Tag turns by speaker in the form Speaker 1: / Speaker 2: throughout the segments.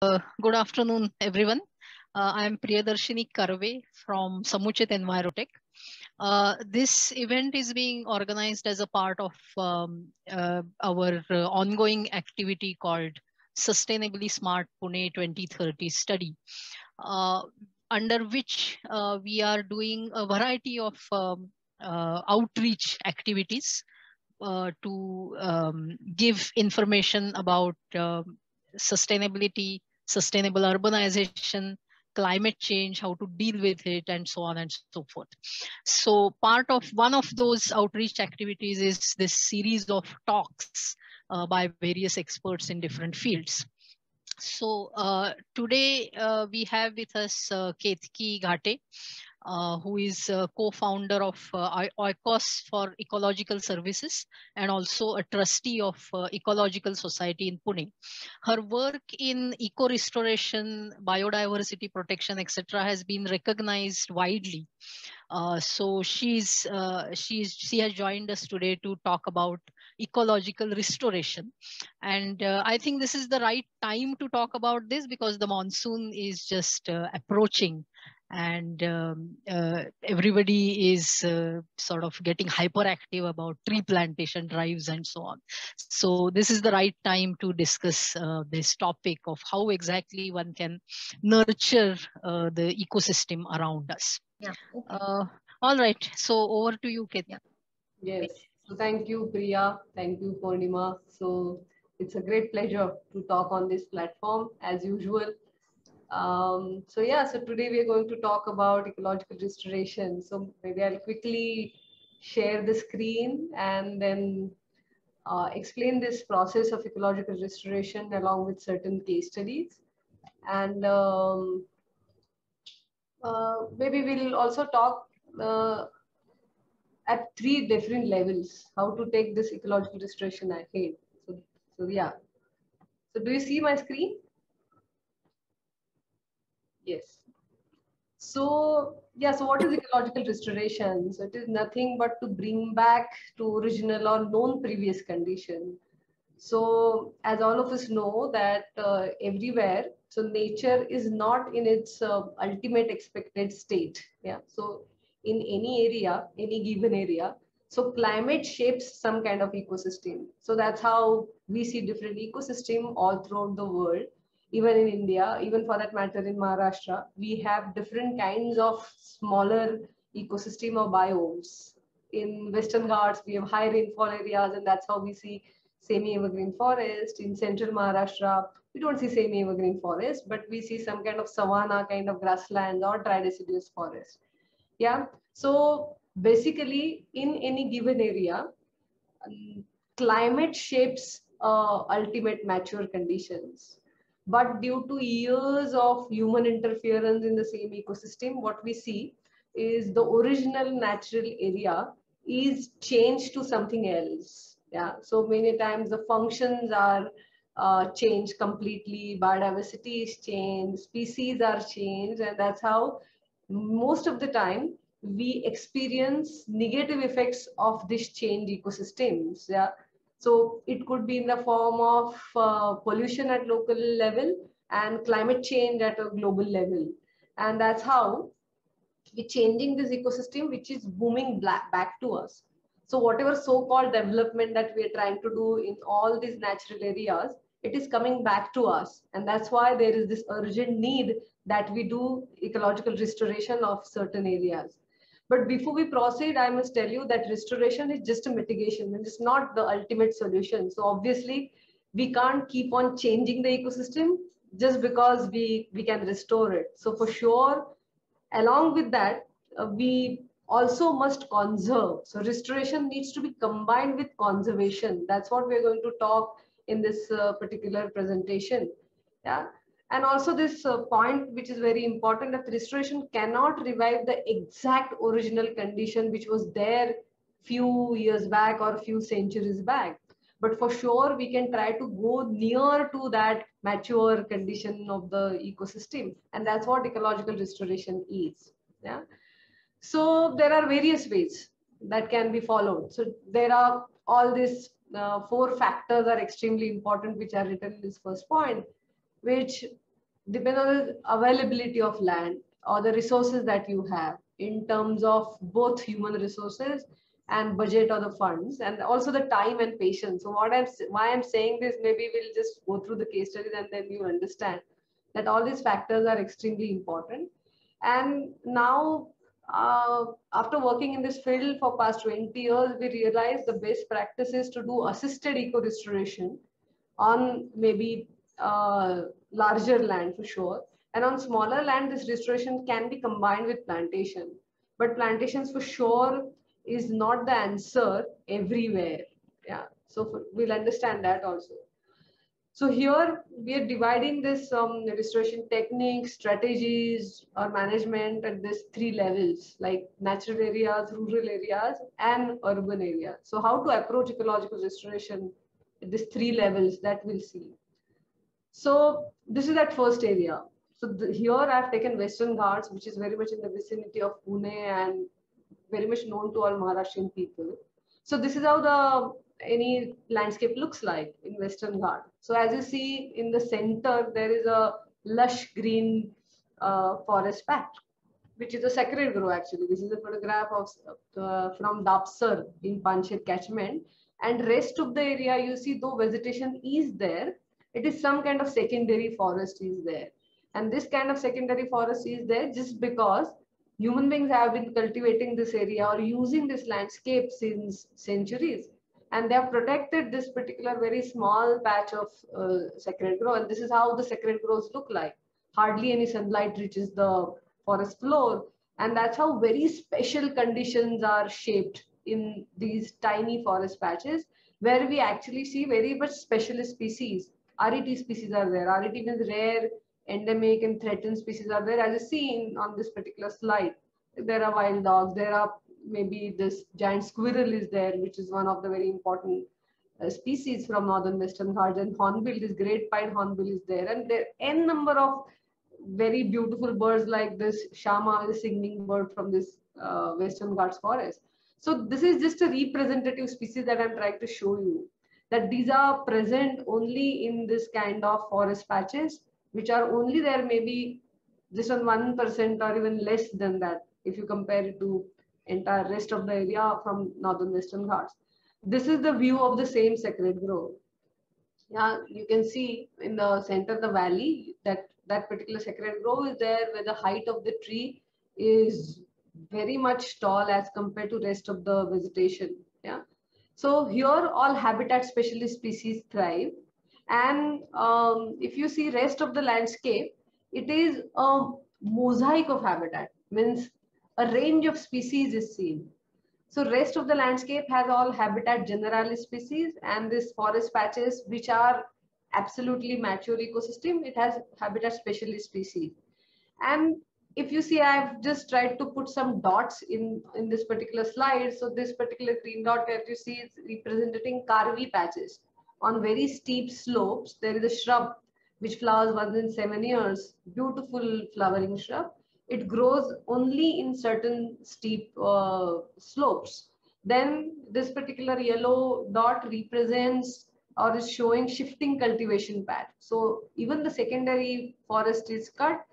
Speaker 1: Uh, good afternoon, everyone. Uh, I am Priyadarshini Karve from Samuchit Envirotech. Uh, this event is being organized as a part of um, uh, our uh, ongoing activity called Sustainably Smart Pune 2030 study, uh, under which we are doing a variety of um, outreach activities to um, give information about um, sustainability, sustainable urbanization, climate change, how to deal with it, and so on and so forth. So part of one of those outreach activities is this series of talks uh, by various experts in different fields. So uh, today uh, we have with us uh, Ketaki Ghate, uh, who is co-founder of uh, Oikos for Ecological Services and also a trustee of uh, Ecological Society in Pune. Her work in eco-restoration, biodiversity protection, etc., has been recognized widely. Uh, so she's uh, she's she has joined us today to talk about ecological restoration and uh, i think this is the right time to talk about this because the monsoon is just approaching and um, uh, everybody is uh, sort of getting hyperactive about tree plantation drives and so on. So this is the right time to discuss uh, this topic of how exactly one can nurture uh, the ecosystem around us.
Speaker 2: Yeah. Okay.
Speaker 1: Uh, all right. So over to you, Kate.
Speaker 3: Yes. So thank you, Priya. Thank you, Purnima. So it's a great pleasure to talk on this platform as usual. Um, so yeah, so today we are going to talk about ecological restoration. So maybe I'll quickly share the screen and then uh, explain this process of ecological restoration along with certain case studies. And um, uh, maybe we'll also talk uh, at three different levels, how to take this ecological restoration ahead. So, so yeah. So do you see my screen? Yes. So yeah, so what is ecological restoration? So it is nothing but to bring back to original or known previous condition. So as all of us know that uh, everywhere, so nature is not in its uh, ultimate expected state. Yeah. So in any area, any given area, so climate shapes some kind of ecosystem. So that's how we see different ecosystem all throughout the world even in India, even for that matter in Maharashtra, we have different kinds of smaller ecosystem or biomes. In Western Ghats, we have high rainfall areas, and that's how we see semi-evergreen forest. In central Maharashtra, we don't see semi-evergreen forest, but we see some kind of savanna kind of grasslands or dry deciduous forest. Yeah. So basically, in any given area, um, climate shapes uh, ultimate mature conditions but due to years of human interference in the same ecosystem, what we see is the original natural area is changed to something else. Yeah. So many times the functions are uh, changed completely, biodiversity is changed, species are changed, and that's how most of the time we experience negative effects of this changed ecosystems. Yeah. So it could be in the form of uh, pollution at local level and climate change at a global level. And that's how we're changing this ecosystem, which is booming black back to us. So whatever so-called development that we're trying to do in all these natural areas, it is coming back to us. And that's why there is this urgent need that we do ecological restoration of certain areas. But before we proceed, I must tell you that restoration is just a mitigation and it's not the ultimate solution. So obviously, we can't keep on changing the ecosystem just because we, we can restore it. So for sure, along with that, uh, we also must conserve. So restoration needs to be combined with conservation. That's what we're going to talk in this uh, particular presentation. Yeah. And also this uh, point, which is very important, that restoration cannot revive the exact original condition which was there few years back or a few centuries back. But for sure, we can try to go near to that mature condition of the ecosystem. And that's what ecological restoration is. Yeah. So there are various ways that can be followed. So there are all these uh, four factors are extremely important, which are written in this first point which depends on the availability of land or the resources that you have in terms of both human resources and budget or the funds and also the time and patience. So what i'm why i'm saying this maybe we'll just go through the case studies and then you understand that all these factors are extremely important. And now uh, after working in this field for past 20 years we realized the best practice is to do assisted eco restoration on maybe uh, larger land for sure and on smaller land this restoration can be combined with plantation but plantations for sure is not the answer everywhere. Yeah, so for, we'll understand that also. So here we are dividing this um, restoration techniques, strategies, or management at these three levels, like natural areas, rural areas, and urban areas. So how to approach ecological restoration at these three levels that we'll see. So this is that first area. So the, here I've taken Western Ghats, which is very much in the vicinity of Pune and very much known to all Maharashtrian people. So this is how the any landscape looks like in Western Ghat. So as you see in the center, there is a lush green uh, forest patch, which is a sacred grove actually. This is a photograph of uh, from Dapsar in Panshet catchment. And rest of the area, you see though vegetation is there, it is some kind of secondary forest is there. And this kind of secondary forest is there just because human beings have been cultivating this area or using this landscape since centuries. And they have protected this particular very small patch of uh, sacred grove. And this is how the sacred groves look like. Hardly any sunlight reaches the forest floor. And that's how very special conditions are shaped in these tiny forest patches where we actually see very much specialist species RET species are there. RET means rare endemic and threatened species are there as you seen on this particular slide. There are wild dogs, there are maybe this giant squirrel is there, which is one of the very important uh, species from northern western Ghats and hornbill, this great pied hornbill is there. And there are n number of very beautiful birds like this Shama, the singing bird from this uh, western Ghats forest. So this is just a representative species that I'm trying to show you that these are present only in this kind of forest patches which are only there maybe just on 1% or even less than that if you compare it to entire rest of the area from northern western ghats. This is the view of the same sacred grove. Yeah you can see in the center the valley that that particular sacred grove is there where the height of the tree is very much tall as compared to rest of the vegetation. Yeah so here all habitat specialist species thrive and um, if you see rest of the landscape, it is a mosaic of habitat, means a range of species is seen. So rest of the landscape has all habitat generalis species and this forest patches which are absolutely mature ecosystem, it has habitat specialist species. And if you see, I've just tried to put some dots in, in this particular slide. So this particular green dot that you see is representing Karvi patches on very steep slopes, there is a shrub which flowers once in seven years, beautiful flowering shrub. It grows only in certain steep uh, slopes. Then this particular yellow dot represents or is showing shifting cultivation path. So even the secondary forest is cut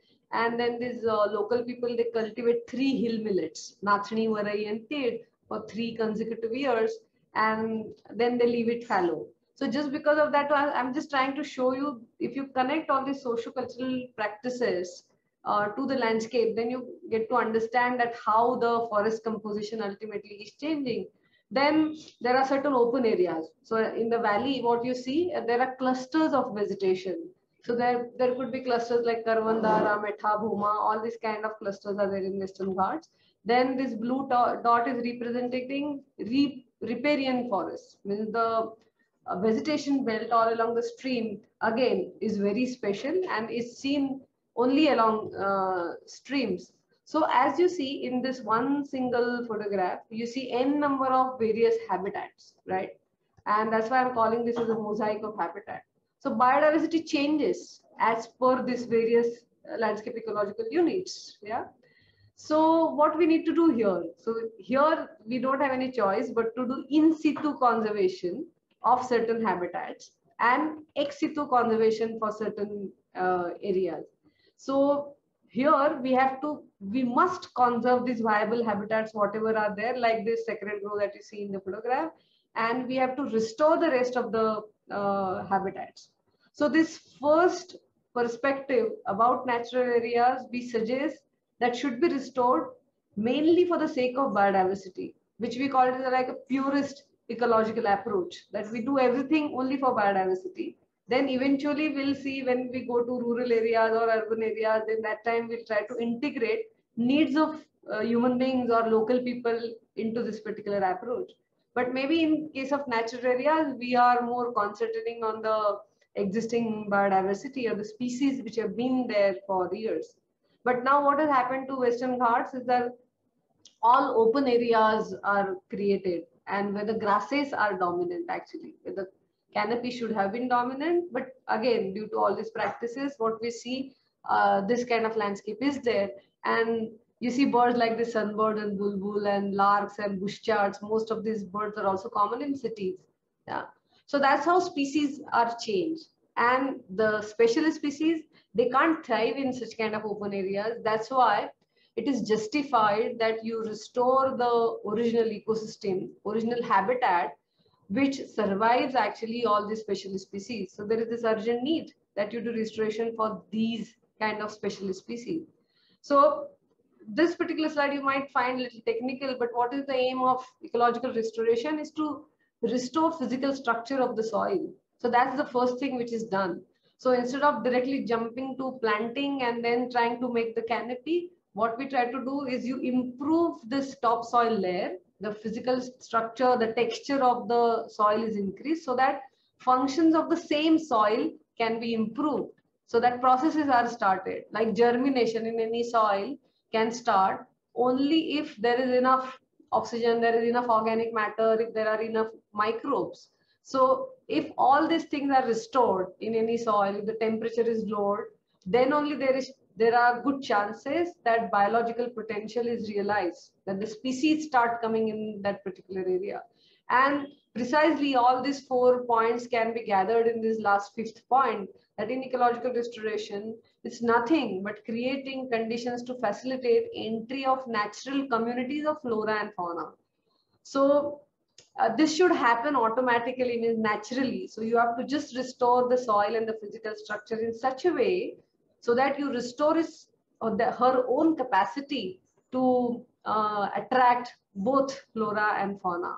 Speaker 3: and then these uh, local people, they cultivate three hill millets, Nachni, Varai and Ted for three consecutive years and then they leave it fallow. So just because of that, I'm just trying to show you if you connect all these socio-cultural practices uh, to the landscape, then you get to understand that how the forest composition ultimately is changing. Then there are certain open areas. So in the valley, what you see, there are clusters of vegetation. So there, there could be clusters like Karvandara, Metha, Bhuma, all these kind of clusters are there in Western Ghats. Then this blue dot is representing re riparian forest, means the a vegetation belt all along the stream again is very special and is seen only along uh, streams. So as you see in this one single photograph, you see n number of various habitats, right? And that's why I'm calling this as a mosaic of habitat. So biodiversity changes as per these various uh, landscape ecological units, yeah? So what we need to do here? So here we don't have any choice but to do in situ conservation of certain habitats and ex situ conservation for certain uh, areas. So here we have to, we must conserve these viable habitats, whatever are there, like this sacred grove that you see in the photograph, and we have to restore the rest of the uh, habitats. So this first perspective about natural areas, we suggest that should be restored mainly for the sake of biodiversity, which we call it like a purist ecological approach, that we do everything only for biodiversity. Then eventually we'll see when we go to rural areas or urban areas, then that time we'll try to integrate needs of uh, human beings or local people into this particular approach. But maybe in case of natural areas, we are more concentrating on the existing biodiversity or the species which have been there for years. But now what has happened to Western Ghats is that all open areas are created and where the grasses are dominant actually, where the canopy should have been dominant. But again, due to all these practices, what we see, uh, this kind of landscape is there. And you see birds like the sunbird and bulbul and larks and bush chats. Most of these birds are also common in cities. Yeah. So that's how species are changed. And the specialist species, they can't thrive in such kind of open areas. That's why it is justified that you restore the original ecosystem, original habitat, which survives actually all the specialist species. So there is this urgent need that you do restoration for these kind of specialist species. So this particular slide you might find a little technical, but what is the aim of ecological restoration is to restore physical structure of the soil. So that's the first thing which is done. So instead of directly jumping to planting and then trying to make the canopy, what we try to do is you improve this topsoil layer, the physical structure, the texture of the soil is increased so that functions of the same soil can be improved. So that processes are started like germination in any soil can start only if there is enough oxygen, there is enough organic matter, if there are enough microbes. So if all these things are restored in any soil, the temperature is lowered, then only there is there are good chances that biological potential is realized, that the species start coming in that particular area. And precisely all these four points can be gathered in this last fifth point, that in ecological restoration, it's nothing but creating conditions to facilitate entry of natural communities of flora and fauna. So uh, this should happen automatically, means naturally. So you have to just restore the soil and the physical structure in such a way so that you restore his, or the, her own capacity to uh, attract both flora and fauna.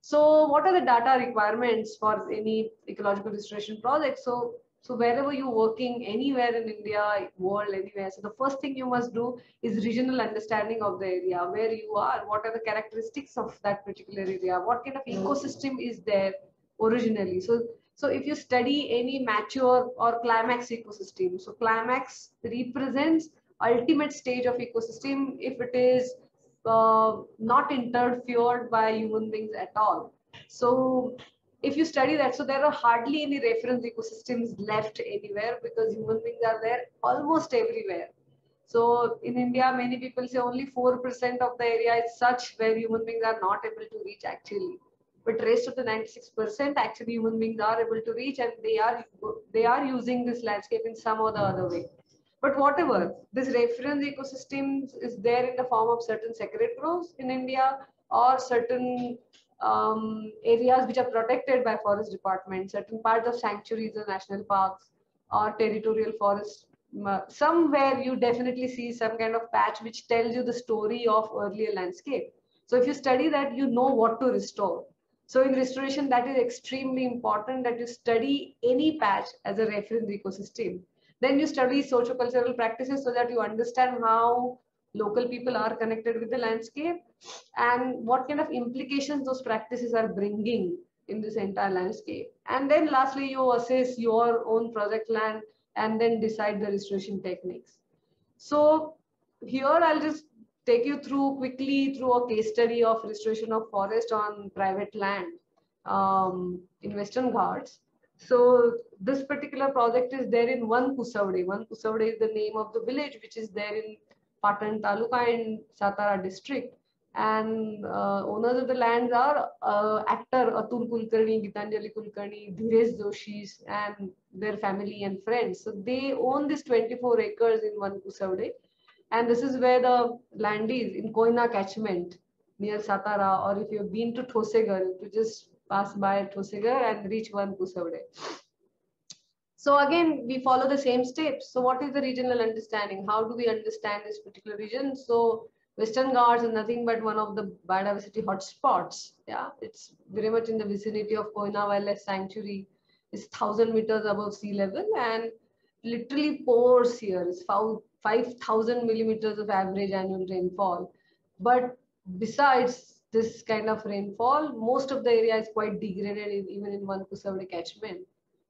Speaker 3: So what are the data requirements for any ecological restoration project? So so wherever you're working, anywhere in India, world, anywhere, so the first thing you must do is regional understanding of the area, where you are, what are the characteristics of that particular area, what kind of ecosystem is there originally. So, so if you study any mature or climax ecosystem, so climax represents ultimate stage of ecosystem if it is uh, not interfered by human beings at all. So if you study that, so there are hardly any reference ecosystems left anywhere because human beings are there almost everywhere. So in India, many people say only 4% of the area is such where human beings are not able to reach actually. But rest of the 96% actually human beings are able to reach and they are they are using this landscape in some or the other way. But whatever, this reference ecosystems is there in the form of certain sacred groves in India or certain um, areas which are protected by forest department, certain parts of sanctuaries or national parks or territorial forests. Somewhere you definitely see some kind of patch which tells you the story of earlier landscape. So if you study that, you know what to restore. So in restoration, that is extremely important that you study any patch as a reference ecosystem. Then you study socio-cultural practices so that you understand how local people are connected with the landscape and what kind of implications those practices are bringing in this entire landscape. And then lastly, you assess your own project land and then decide the restoration techniques. So here I'll just take you through quickly through a case study of restoration of forest on private land um, in Western Ghats. So this particular project is there in one Kusavde. One Kusavde is the name of the village which is there in Patan Taluka in Satara district. And uh, owners of the lands are uh, actor Atul Kulkarni, Gitanjali Kulkarni, Dhiresh Joshi, and their family and friends. So they own this 24 acres in one Kusavde. And this is where the land is in Koyna catchment near Satara. Or if you've been to Thoseghar, to just pass by Thoseghar and reach one Kusavde. So again, we follow the same steps. So what is the regional understanding? How do we understand this particular region? So Western Ghats is nothing but one of the biodiversity hotspots. Yeah, it's very much in the vicinity of Koyna Wildlife Sanctuary. It's 1000 meters above sea level and literally pours here. It's 5000 millimeters of average annual rainfall. But besides this kind of rainfall, most of the area is quite degraded even in one Kusavde catchment.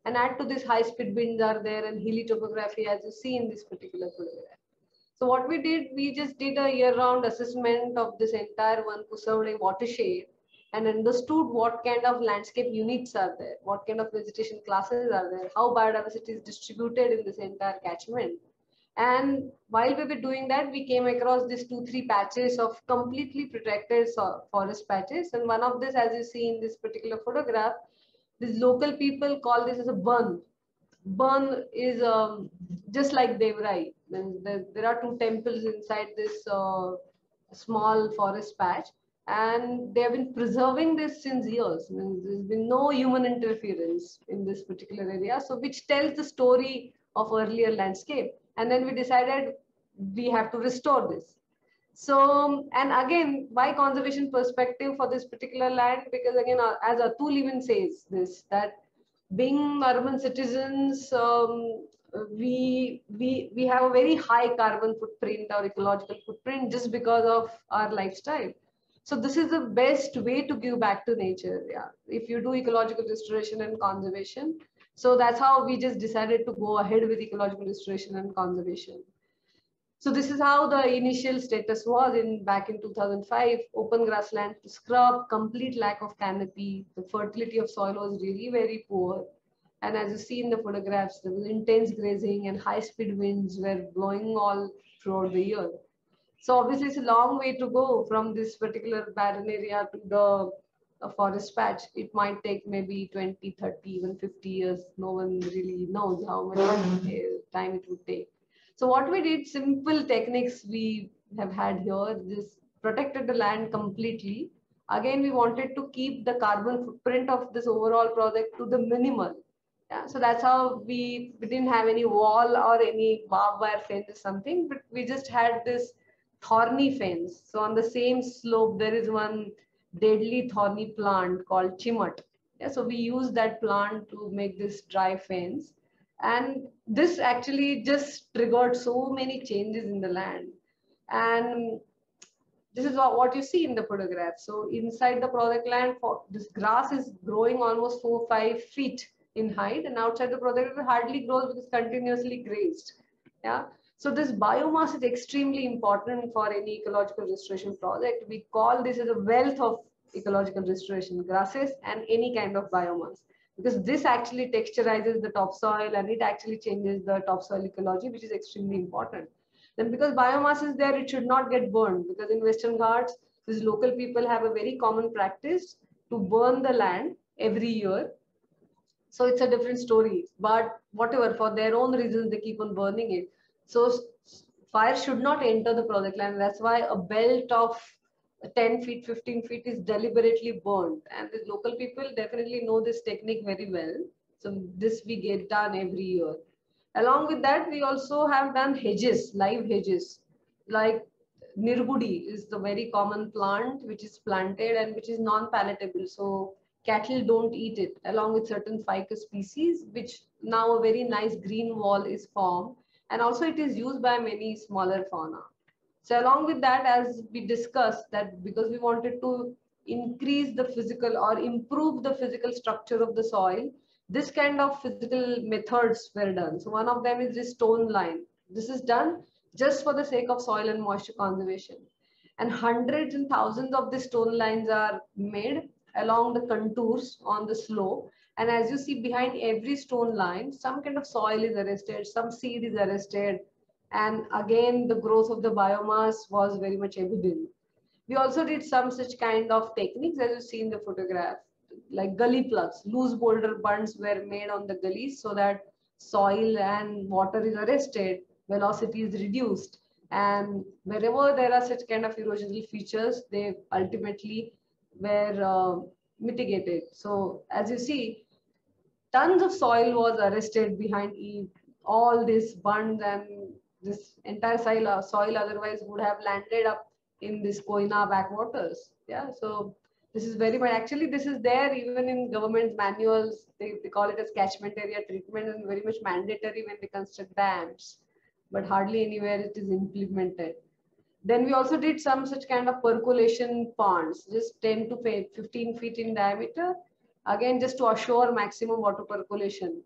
Speaker 3: And add to this high speed winds are there and hilly topography as you see in this particular photograph. So what we did, we just did a year-round assessment of this entire one Kusavde watershed and understood what kind of landscape units are there, what kind of vegetation classes are there, how biodiversity is distributed in this entire catchment. And while we were doing that, we came across these two, three patches of completely protected forest patches. And one of this, as you see in this particular photograph, these local people call this as a burn. Burn is um, just like Devrai. There, there are two temples inside this uh, small forest patch and they have been preserving this since years. there's been no human interference in this particular area, so which tells the story of earlier landscape. And then we decided we have to restore this. So, and again, why conservation perspective for this particular land? Because again, uh, as Atul even says this, that being urban citizens, um, we we we have a very high carbon footprint or ecological footprint just because of our lifestyle. So this is the best way to give back to nature yeah. If you do ecological restoration and conservation. So that's how we just decided to go ahead with ecological restoration and conservation so this is how the initial status was in back in 2005 open grassland to scrub complete lack of canopy the fertility of soil was really very poor and as you see in the photographs, there was intense grazing and high speed winds were blowing all throughout the year. So obviously it's a long way to go from this particular barren area to the forest patch. It might take maybe 20, 30, even 50 years. No one really knows how much mm-hmm. time it would take. So what we did, simple techniques we have had here, this protected the land completely. Again, we wanted to keep the carbon footprint of this overall project to the minimal yeah, so that's how we, we didn't have any wall or any barbed wire fence or something, but we just had this thorny fence. So on the same slope, there is one deadly thorny plant called chimat. Yeah, so we use that plant to make this dry fence. And this actually just triggered so many changes in the land. And this is what you see in the photograph. So inside the project land, for this grass is growing almost four, five feet in height and outside the project it hardly grows because continuously grazed. Yeah. So this biomass is extremely important for any ecological restoration project. We call this as a wealth of ecological restoration, grasses and any kind of biomass. Because this actually texturizes the topsoil and it actually changes the topsoil ecology, which is extremely important. Then because biomass is there, it should not get burned. Because in Western Ghats, these local people have a very common practice to burn the land every year so it's a different story. But whatever, for their own reasons, they keep on burning it. So fire should not enter the project land. That's why a belt of 10 feet, 15 feet is deliberately burned. And the local people definitely know this technique very well. So this we get done every year. Along with that, we also have done hedges, live hedges. Like Nirgudi is the very common plant which is planted and which is non-palatable. So cattle don't eat it along with certain ficus species which now a very nice green wall is formed and also it is used by many smaller fauna so along with that as we discussed that because we wanted to increase the physical or improve the physical structure of the soil this kind of physical methods were done so one of them is this stone line this is done just for the sake of soil and moisture conservation and hundreds and thousands of these stone lines are made along the contours on the slope. And as you see behind every stone line, some kind of soil is arrested, some seed is arrested. And again, the growth of the biomass was very much evident. We also did some such kind of techniques as you see in the photograph, like gully plugs. Loose boulder bunds were made on the gullies so that soil and water is arrested, velocity is reduced. And wherever there are such kind of erosional features, they ultimately were uh, mitigated. So as you see, tons of soil was arrested behind all these bunds and this entire soil, uh, soil otherwise would have landed up in this Koyna backwaters. Yeah, so this is very much actually this is there even in government manuals. They, they call it as catchment area treatment and very much mandatory when they construct dams, but hardly anywhere it is implemented. Then we also did some such kind of percolation ponds, just 10 to 15 feet in diameter, again just to assure maximum water percolation.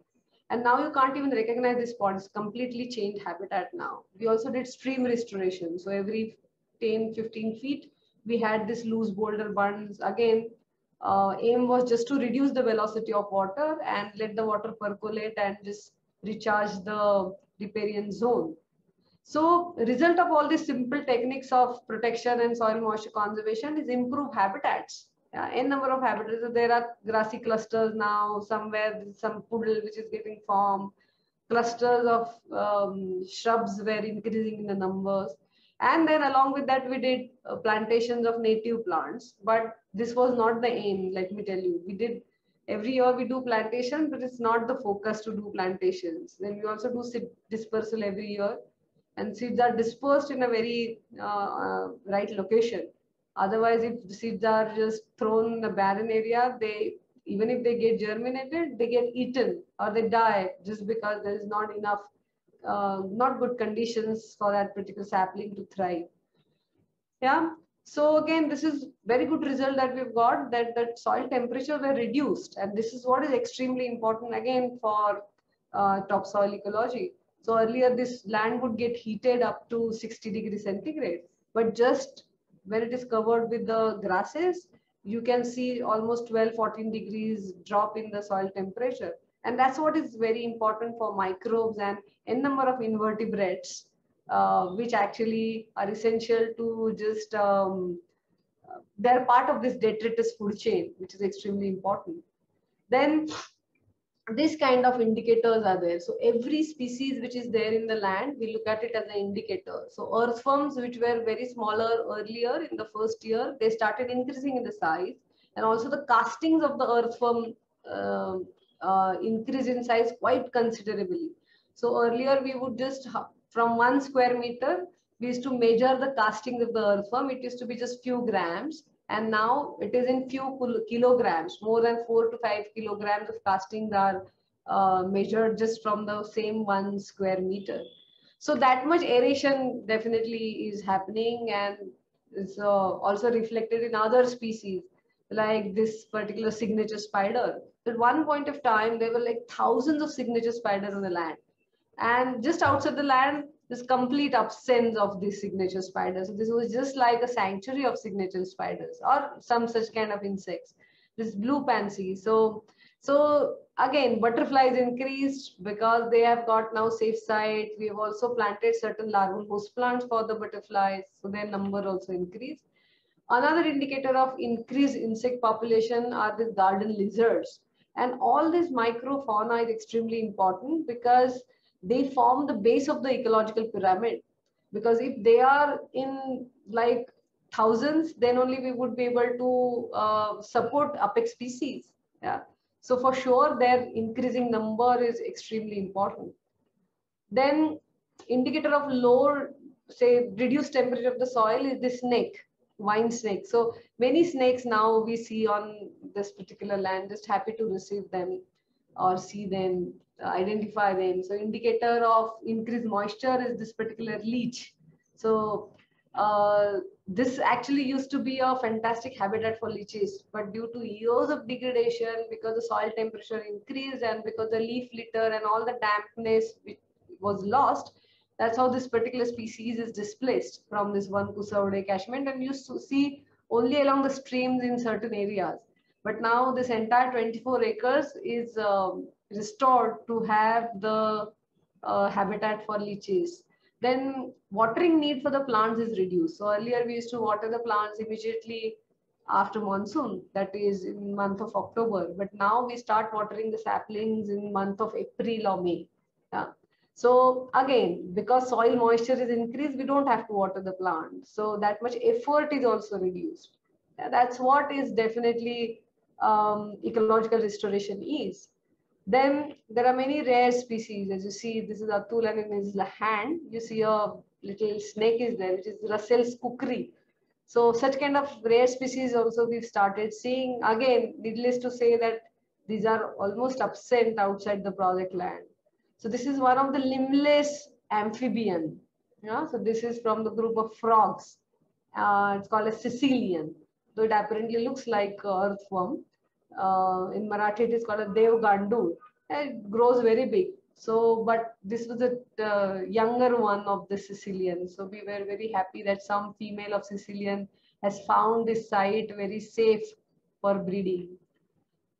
Speaker 3: And now you can't even recognize this pond. It's completely changed habitat now. We also did stream restoration. So every 10, 15 feet, we had this loose boulder bunds. Again, uh, aim was just to reduce the velocity of water and let the water percolate and just recharge the riparian zone. So result of all these simple techniques of protection and soil moisture conservation is improve habitats. Yeah, n number of habitats. So there are grassy clusters now, somewhere some puddle which is getting formed. Clusters of um, shrubs were increasing in the numbers. And then along with that, we did uh, plantations of native plants. But this was not the aim, let me tell you. We did, every year we do plantations, but it's not the focus to do plantations. Then we also do seed dispersal every year. And seeds are dispersed in a very uh, uh, right location. Otherwise, if the seeds are just thrown in a barren area, they even if they get germinated, they get eaten or they die just because there is not enough uh, not good conditions for that particular sapling to thrive. Yeah. So again, this is very good result that we've got that that soil temperature were reduced, and this is what is extremely important again for uh, topsoil ecology. So earlier this land would get heated up to 60 degrees centigrade, but just when it is covered with the grasses, you can see almost 12, 14 degrees drop in the soil temperature. And that's what is very important for microbes and n number of invertebrates, uh, which actually are essential to just, um, they're part of this detritus food chain, which is extremely important. Then this kind of indicators are there. So every species which is there in the land, we look at it as an indicator. So earthworms, which were very smaller earlier in the first year, they started increasing in the size. And also the castings of the earthworm uh, uh, increase in size quite considerably. So earlier we would just, from one square meter, we used to measure the castings of the earthworm. It used to be just few grams. And now it is in few kilograms, more than four to five kilograms of castings are uh, measured just from the same one square meter. So that much aeration definitely is happening and is uh, also reflected in other species like this particular signature spider. At one point of time, there were like thousands of signature spiders on the land. And just outside the land, this complete absence of these signature spiders. So this was just like a sanctuary of signature spiders or some such kind of insects. This blue pansy. So, so again, butterflies increased because they have got now safe site. We have also planted certain larval host plants for the butterflies. So their number also increased. Another indicator of increased insect population are the garden lizards. And all this microfauna is extremely important because they form the base of the ecological pyramid. Because if they are in like thousands, then only we would be able to uh, support apex species. Yeah. So for sure, their increasing number is extremely important. Then indicator of low, say, reduced temperature of the soil is the snake vine snake. So many snakes now we see on this particular land, just happy to receive them or see them, uh, identify them. So indicator of increased moisture is this particular leech. So uh, this actually used to be a fantastic habitat for leeches, but due to years of degradation, because the soil temperature increased and because the leaf litter and all the dampness was lost, that's how this particular species is displaced from this one Kusavde catchment and you see only along the streams in certain areas. But now this entire 24 acres is um, restored to have the uh, habitat for leeches. then watering need for the plants is reduced. So earlier we used to water the plants immediately after monsoon, that is in month of October. But now we start watering the saplings in month of April or May. Yeah. So again, because soil moisture is increased, we don't have to water the plant. So that much effort is also reduced. Yeah, that's what is definitely um, ecological restoration is. Then there are many rare species. As you see, this is Atul and this is the hand. You see a little snake is there, which is Russell's kukri. So such kind of rare species also we've started seeing. Again, needless to say that these are almost absent outside the project land. So this is one of the limbless amphibian. Yeah? So this is from the group of frogs. Uh, it's called a caecilian. Though it apparently looks like earthworm uh, in Marathi it is called a Dev Gandu. It grows very big. So, but this was a uh, younger one of the caecilian. So we were very happy that some female of caecilian has found this site very safe for breeding.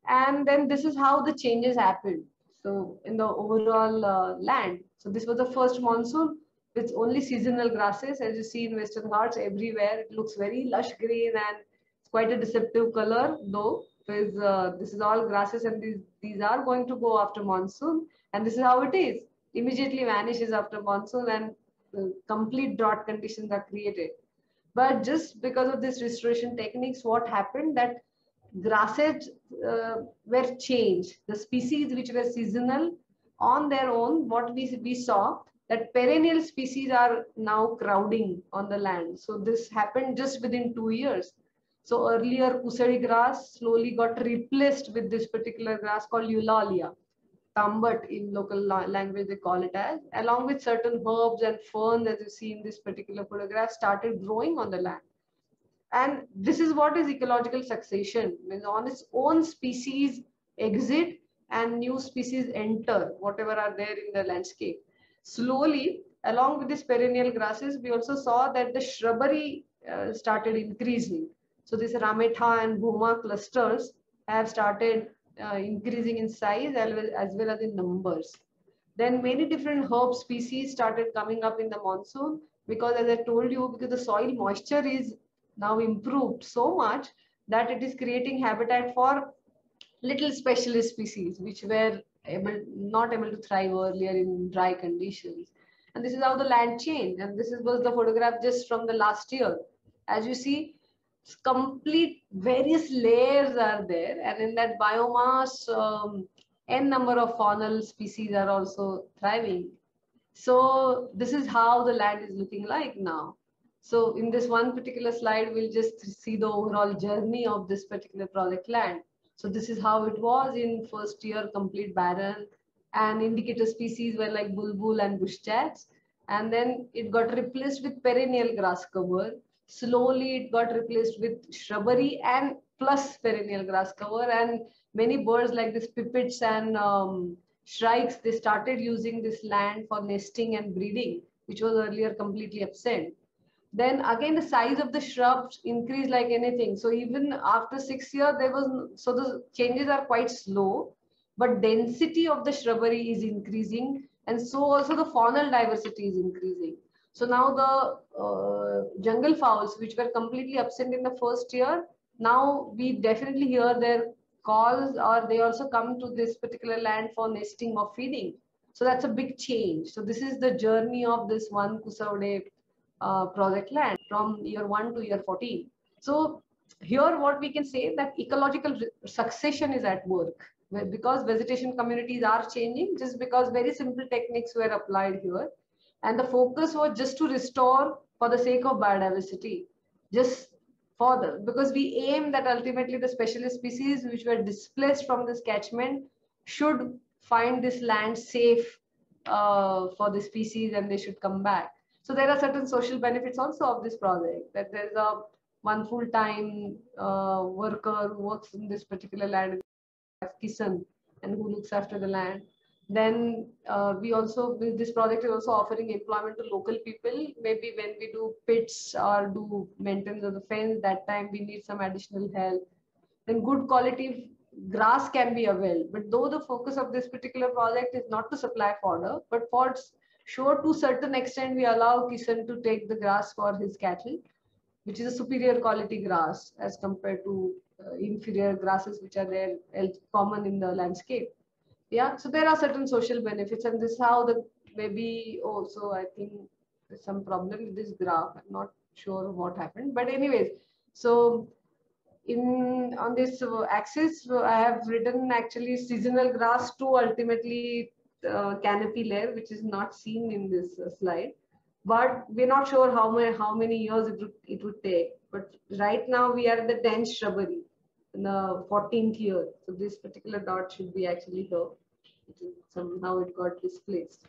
Speaker 3: And then this is how the changes happened. So in the overall uh, land. So this was the first monsoon with only seasonal grasses. As you see in Western Ghats everywhere, it looks very lush green and it's quite a deceptive color though is uh, this is all grasses and these these are going to go after monsoon. And this is how it is. Immediately vanishes after monsoon and uh, complete drought conditions are created. But just because of this restoration techniques what happened? That grasses uh, were changed. The species which were seasonal on their own what we, we saw that perennial species are now crowding on the land. So this happened just within two years so earlier Kusari grass slowly got replaced with this particular grass called Eulalia. Tambat in local language they call it as, along with certain herbs and ferns as you see in this particular photograph started growing on the land. And this is what is ecological succession. Means on its own species exit and new species enter, whatever are there in the landscape. Slowly, along with these perennial grasses, we also saw that the shrubbery uh, started increasing so these Rametha and Bhuma clusters have started uh, increasing in size as well, as well as in numbers. Then many different herb species started coming up in the monsoon because as I told you, because the soil moisture is now improved so much that it is creating habitat for little specialist species which were able not able to thrive earlier in dry conditions. And this is how the land changed. And this is, was the photograph just from the last year. As you see, complete various layers are there. And in that biomass um, n number of faunal species are also thriving. So this is how the land is looking like now. So in this one particular slide we'll just see the overall journey of this particular project land. So this is how it was in first year complete barren and indicator species were like bulbul and bush chats and then it got replaced with perennial grass cover slowly it got replaced with shrubbery and plus perennial grass cover. And many birds like this pipits and um, shrikes they started using this land for nesting and breeding which was earlier completely absent. Then again the size of the shrubs increased like anything. So even after six years there was so the changes are quite slow but density of the shrubbery is increasing. And so also the faunal diversity is increasing so now the uh, jungle fowls, which were completely absent in the first year, now we definitely hear their calls or they also come to this particular land for nesting or feeding. So that's a big change. So this is the journey of this one Kusavde uh, project land from year 1 to year 14. So here what we can say that ecological succession is at work because vegetation communities are changing just because very simple techniques were applied here and the focus was just to restore for the sake of biodiversity just for the because we aim that ultimately the specialist species which were displaced from this catchment should find this land safe uh, for the species and they should come back. So there are certain social benefits also of this project that there's a one full-time uh, worker who works in this particular land kisan and who looks after the land then uh, we also, this project is also offering employment to local people. Maybe when we do pits or do maintenance of the fence, that time we need some additional help. Then good quality grass can be availed. But though the focus of this particular project is not to supply fodder, but for sure to certain extent we allow Kisan to take the grass for his cattle, which is a superior quality grass as compared to uh, inferior grasses which are there common in the landscape. Yeah, so there are certain social benefits and this is how the maybe also I think some problem with this graph. I'm not sure what happened, but anyways, so in on this axis, I have written actually seasonal grass to ultimately uh, canopy layer, which is not seen in this uh, slide. But we're not sure how many how many years it would it would take. But right now we are in the dense shrubbery in the 14th year. So this particular dot should be actually here. Somehow it got displaced.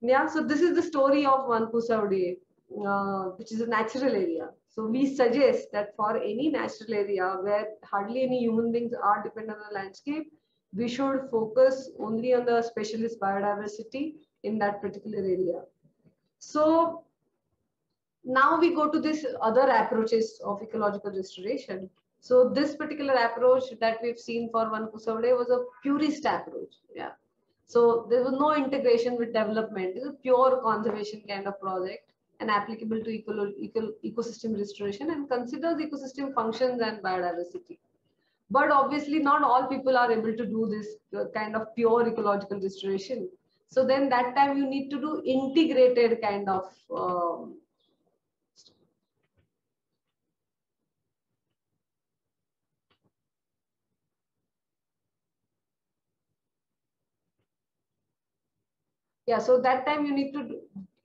Speaker 3: Yeah, so this is the story of Vankusavde, uh, which is a natural area. So we suggest that for any natural area where hardly any human beings are dependent on the landscape, we should focus only on the specialist biodiversity in that particular area. So now we go to this other approaches of ecological restoration. So this particular approach that we've seen for Vankusavde was a purist approach. Yeah. So there was no integration with development. It's a pure conservation kind of project and applicable to eco eco ecosystem restoration and considers ecosystem functions and biodiversity. But obviously not all people are able to do this uh, kind of pure ecological restoration. So then that time you need to do integrated kind of um, yeah so that time you need to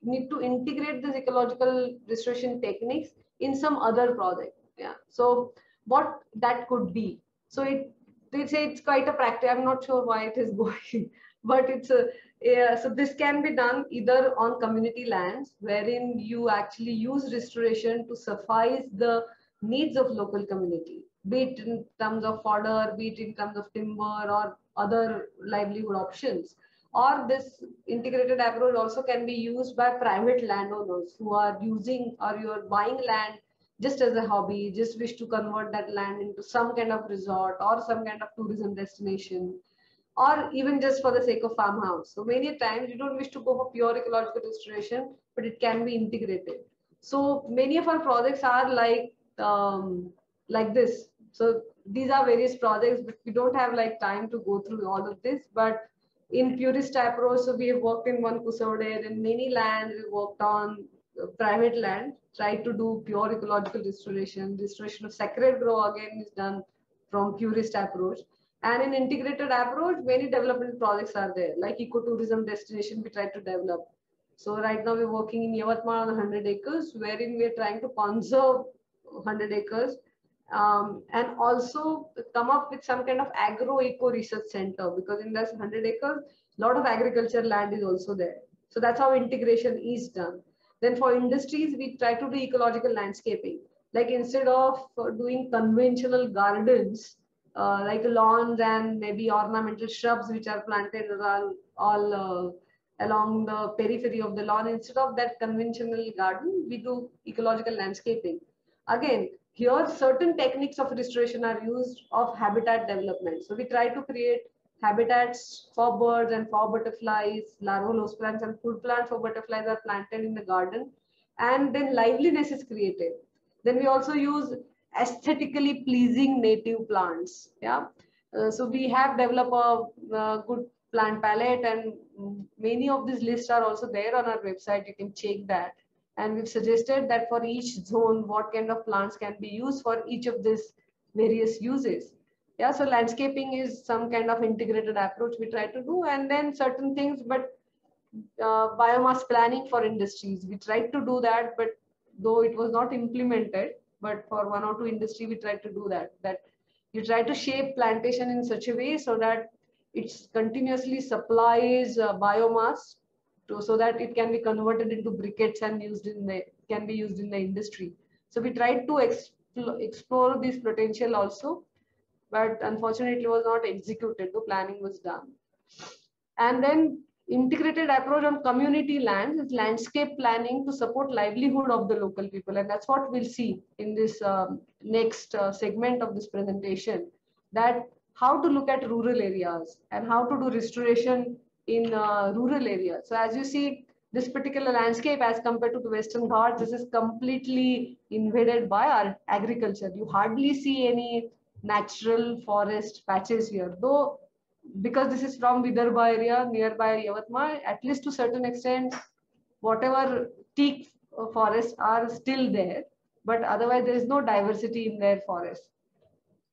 Speaker 3: need to integrate this ecological restoration techniques in some other project. Yeah so what that could be. So it they say it's quite a practice. I'm not sure why it is going but it's a yeah, so this can be done either on community lands wherein you actually use restoration to suffice the needs of local community be it in terms of fodder be it in terms of timber or other livelihood options or this integrated approach also can be used by private landowners who are using or you're buying land just as a hobby, just wish to convert that land into some kind of resort or some kind of tourism destination, or even just for the sake of farmhouse. So many times you don't wish to go for pure ecological restoration, but it can be integrated. So many of our projects are like um, like this. So these are various projects, but we don't have like time to go through all of this. But in purist approach, so we have worked in one Vankusavde and many land, we worked on uh, private land, tried to do pure ecological restoration. Restoration of sacred grove again is done from purist approach. And in integrated approach, many development projects are there, like ecotourism destination we try to develop. So right now we're working in Yavatmal on 100 acres, wherein we're trying to conserve 100 acres um, and also come up with some kind of agro eco research center because in this 100 acres, a lot of agriculture land is also there. So that's how integration is done. Then for industries, we try to do ecological landscaping. Like instead of doing conventional gardens, uh, like lawns and maybe ornamental shrubs which are planted all uh, along the periphery of the lawn, instead of that conventional garden, we do ecological landscaping. Again, here, certain techniques of restoration are used of habitat development. So we try to create habitats for birds and for butterflies, larval host plants and food plants for butterflies are planted in the garden. And then liveliness is created. Then we also use aesthetically pleasing native plants. Yeah. Uh, so we have developed a, a good plant palette and many of these lists are also there on our website. You can check that. And we've suggested that for each zone, what kind of plants can be used for each of these various uses. Yeah, so landscaping is some kind of integrated approach we try to do. And then certain things, but uh, biomass planning for industries. We tried to do that, but though it was not implemented, but for one or two industry, we tried to do that. That you try to shape plantation in such a way so that it continuously supplies uh, biomass to, so that it can be converted into briquettes and used in the can be used in the industry. So we tried to explore, explore this potential also, but unfortunately was not executed. The planning was done. And then integrated approach on community lands is landscape planning to support livelihood of the local people. And that's what we'll see in this um, next uh, segment of this presentation, that how to look at rural areas and how to do restoration in uh, rural areas. So as you see, this particular landscape as compared to the Western Ghats, this is completely invaded by our agriculture. You hardly see any natural forest patches here, though because this is from Vidarbha area, nearby Yavatmal, at least to certain extent, whatever teak forests are still there, but otherwise there is no diversity in their forest.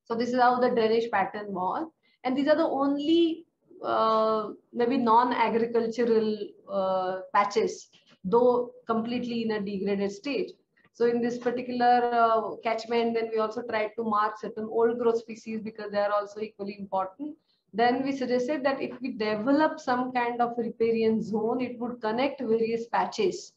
Speaker 3: So this is how the drainage pattern was. And these are the only uh, maybe non-agricultural uh, patches, though completely in a degraded stage. So in this particular uh, catchment, then we also tried to mark certain old growth species because they are also equally important. Then we suggested that if we develop some kind of riparian zone, it would connect various patches.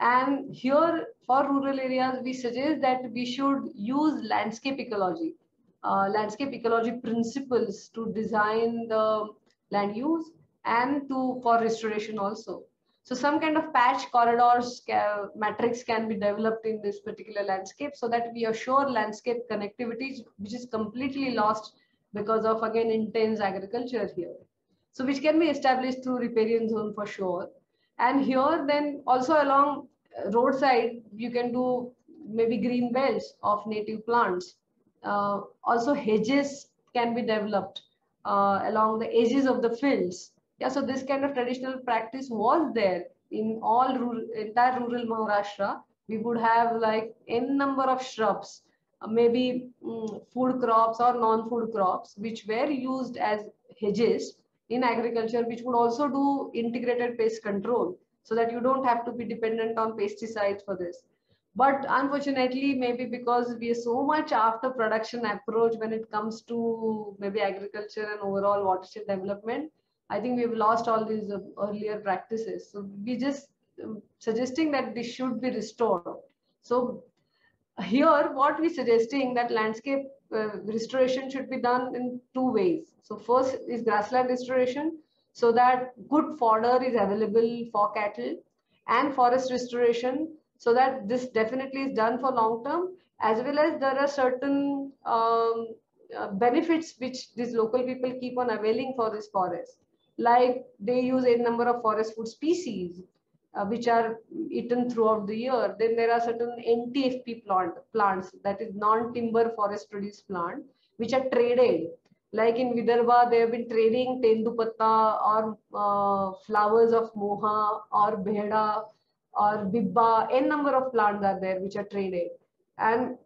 Speaker 3: And here for rural areas, we suggest that we should use landscape ecology, uh, landscape ecology principles to design the land use and to for restoration also. So some kind of patch corridors can, matrix can be developed in this particular landscape so that we assure landscape connectivity, which is completely lost because of again intense agriculture here. So which can be established through riparian zone for sure. And here then also along roadside, you can do maybe green belts of native plants. Uh, also hedges can be developed uh, along the edges of the fields. Yeah, so this kind of traditional practice was there in all rural, entire rural Maharashtra. We would have like n number of shrubs, uh, maybe um, food crops or non-food crops, which were used as hedges in agriculture, which would also do integrated pest control so that you don't have to be dependent on pesticides for this. But unfortunately, maybe because we are so much after production approach when it comes to maybe agriculture and overall watershed development, I think we've lost all these uh, earlier practices. So we just um, suggesting that this should be restored. So here, what we're suggesting that landscape uh, restoration should be done in two ways. So first is grassland restoration so that good fodder is available for cattle and forest restoration so that this definitely is done for long term as well as there are certain um, uh, benefits which these local people keep on availing for this forest. Like they use a number of forest food species uh, which are eaten throughout the year. Then there are certain ntfp plant plants that is non-timber forest produce plant which are traded. Like in Vidarbha, they have been trading Tendupatta or uh, flowers of Moha or Bheda or Bibba. N number of plants are there which are traded. And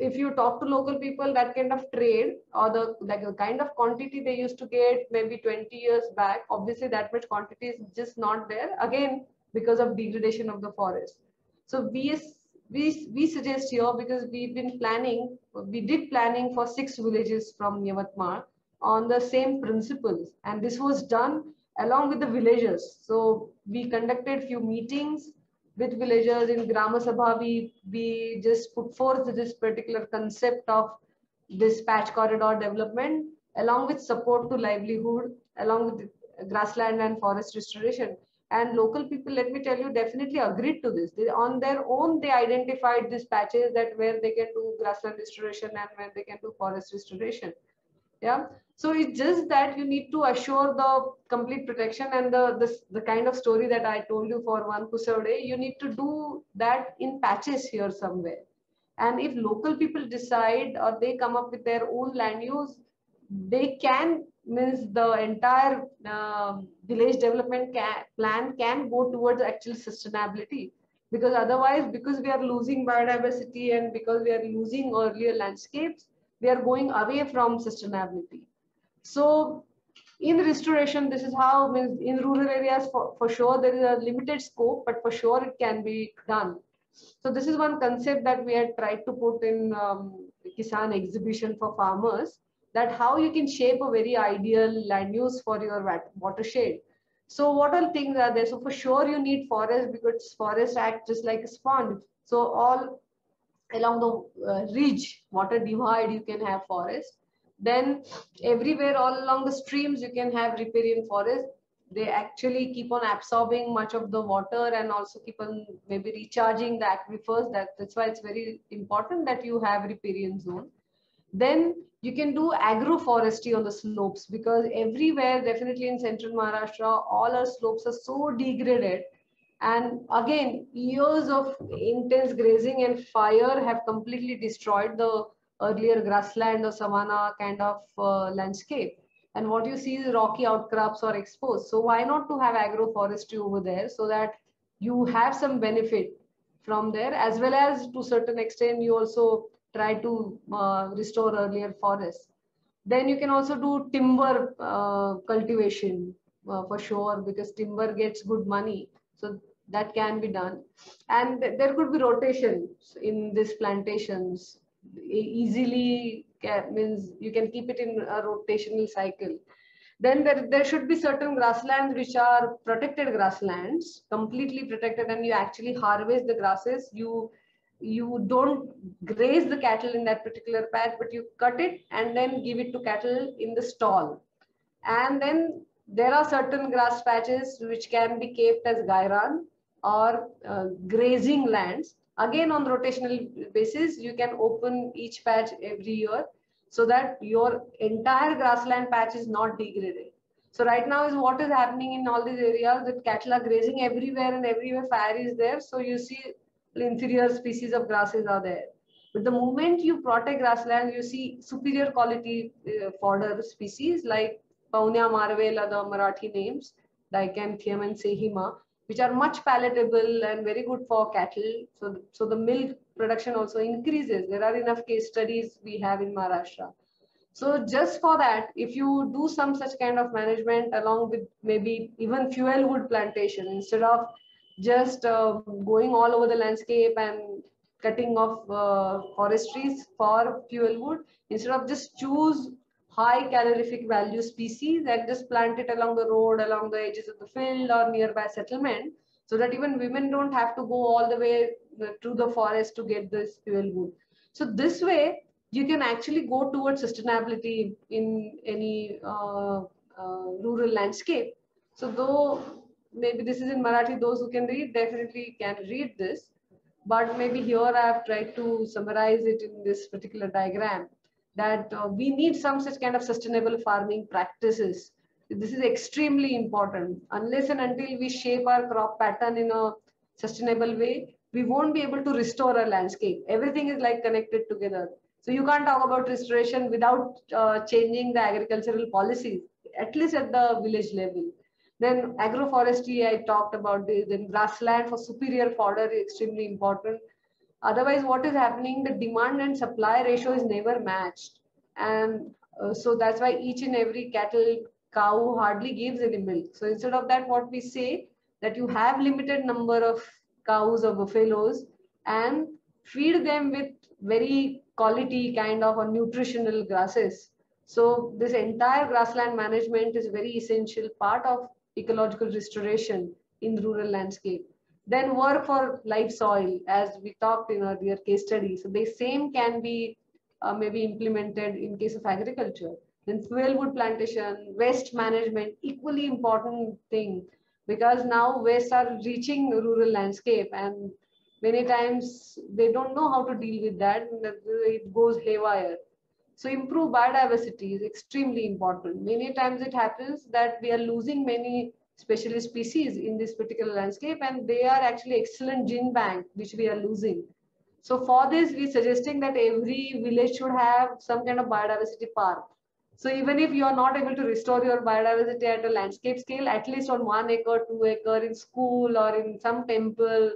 Speaker 3: if you talk to local people, that kind of trade or the like the kind of quantity they used to get maybe 20 years back, obviously that much quantity is just not there. Again, because of degradation of the forest. So we we we suggest here because we've been planning we did planning for six villages from Yavatmal on the same principles and this was done along with the villagers so we conducted few meetings with villagers in Grama Sabha we we just put forth this particular concept of this patch corridor development along with support to livelihood along with grassland and forest restoration. And local people let me tell you definitely agreed to this. They, on their own they identified these patches that where they can do grassland restoration and where they can do forest restoration yeah? So it's just that you need to assure the complete protection and the this, the kind of story that i told you for Vankusavde you need to do that in patches here somewhere. And if local people decide or they come up with their own land use they can means the entire uh, village development can, plan can go towards actual sustainability. Because otherwise because we are losing biodiversity and because we are losing earlier landscapes we are going away from sustainability so in restoration this is how in rural areas for, for sure there is a limited scope but for sure it can be done so this is one concept that we had tried to put in um, kisan exhibition for farmers that how you can shape a very ideal land use for your watershed. So what all things are there? So for sure you need forest because forest act just like a sponge. So all along the uh, ridge, water divide, you can have forest. Then everywhere all along the streams, you can have riparian forest. They actually keep on absorbing much of the water and also keep on maybe recharging the aquifers. That, that's why it's very important that you have riparian zone. Then you can do agroforestry on the slopes because everywhere, definitely in central Maharashtra, all our slopes are so degraded And again, years of intense grazing and fire have completely destroyed the earlier grassland or savanna kind of uh, landscape. And what you see is rocky outcrops or exposed. So why not to have agroforestry over there so that you have some benefit from there as well as to certain extent you also try to uh, restore earlier forests. Then you can also do timber uh, cultivation uh, for sure because timber gets good money. So that can be done. And there could be rotations in these plantations easily means you can keep it in a rotational cycle. Then there, there should be certain grasslands which are protected grasslands, completely protected, and you actually harvest the grasses. You you don't graze the cattle in that particular patch, but you cut it and then give it to cattle in the stall. And then there are certain grass patches which can be kept as gairan or uh, grazing lands. Again, on rotational basis, you can open each patch every year so that your entire grassland patch is not degraded. So right now is what is happening in all these areas that cattle are grazing everywhere and everywhere fire is there. So you see inferior species of grasses are there. But the moment you protect grassland, you see superior quality uh, fodder species like Paunia marvela, the Marathi names, Dichanthium and Sehima, which are much palatable and very good for cattle. So, so the milk production also increases. There are enough case studies we have in Maharashtra. So just for that, if you do some such kind of management along with maybe even fuel wood plantation, instead of just uh, going all over the landscape and cutting off uh, forestries for fuel wood, instead of just choose high calorific value species and just plant it along the road, along the edges of the field or nearby settlement so that even women don't have to go all the way uh, to the forest to get this fuel wood. So this way, you can actually go towards sustainability in any uh, uh, rural landscape. So though maybe this is in Marathi, those who can read definitely can read this. But maybe here I have tried to summarize it in this particular diagram that uh, we need some such kind of sustainable farming practices. This is extremely important. Unless and until we shape our crop pattern in a sustainable way, we won't be able to restore our landscape. Everything is like connected together. So you can't talk about restoration without uh, changing the agricultural policies, at least at the village level. Then agroforestry, I talked about this. Then grassland for superior fodder is extremely important. Otherwise, what is happening? The demand and supply ratio is never matched. And uh, so that's why each and every cattle, cow hardly gives any milk. So instead of that, what we say that you have limited number of cows or buffaloes and feed them with very quality kind of a nutritional grasses. So this entire grassland management is very essential part of ecological restoration in rural landscape. Then work for live soil, as we talked in earlier case study. So the same can be uh, maybe implemented in case of agriculture. Then fuel wood plantation, waste management, equally important thing because now waste are reaching rural landscape and many times they don't know how to deal with that. It goes haywire. So improve biodiversity is extremely important. Many times it happens that we are losing many specialist species in this particular landscape and they are actually excellent gene bank which we are losing. So for this, we're suggesting that every village should have some kind of biodiversity park. So even if you are not able to restore your biodiversity at a landscape scale, at least on one acre, two acre in school or in some temple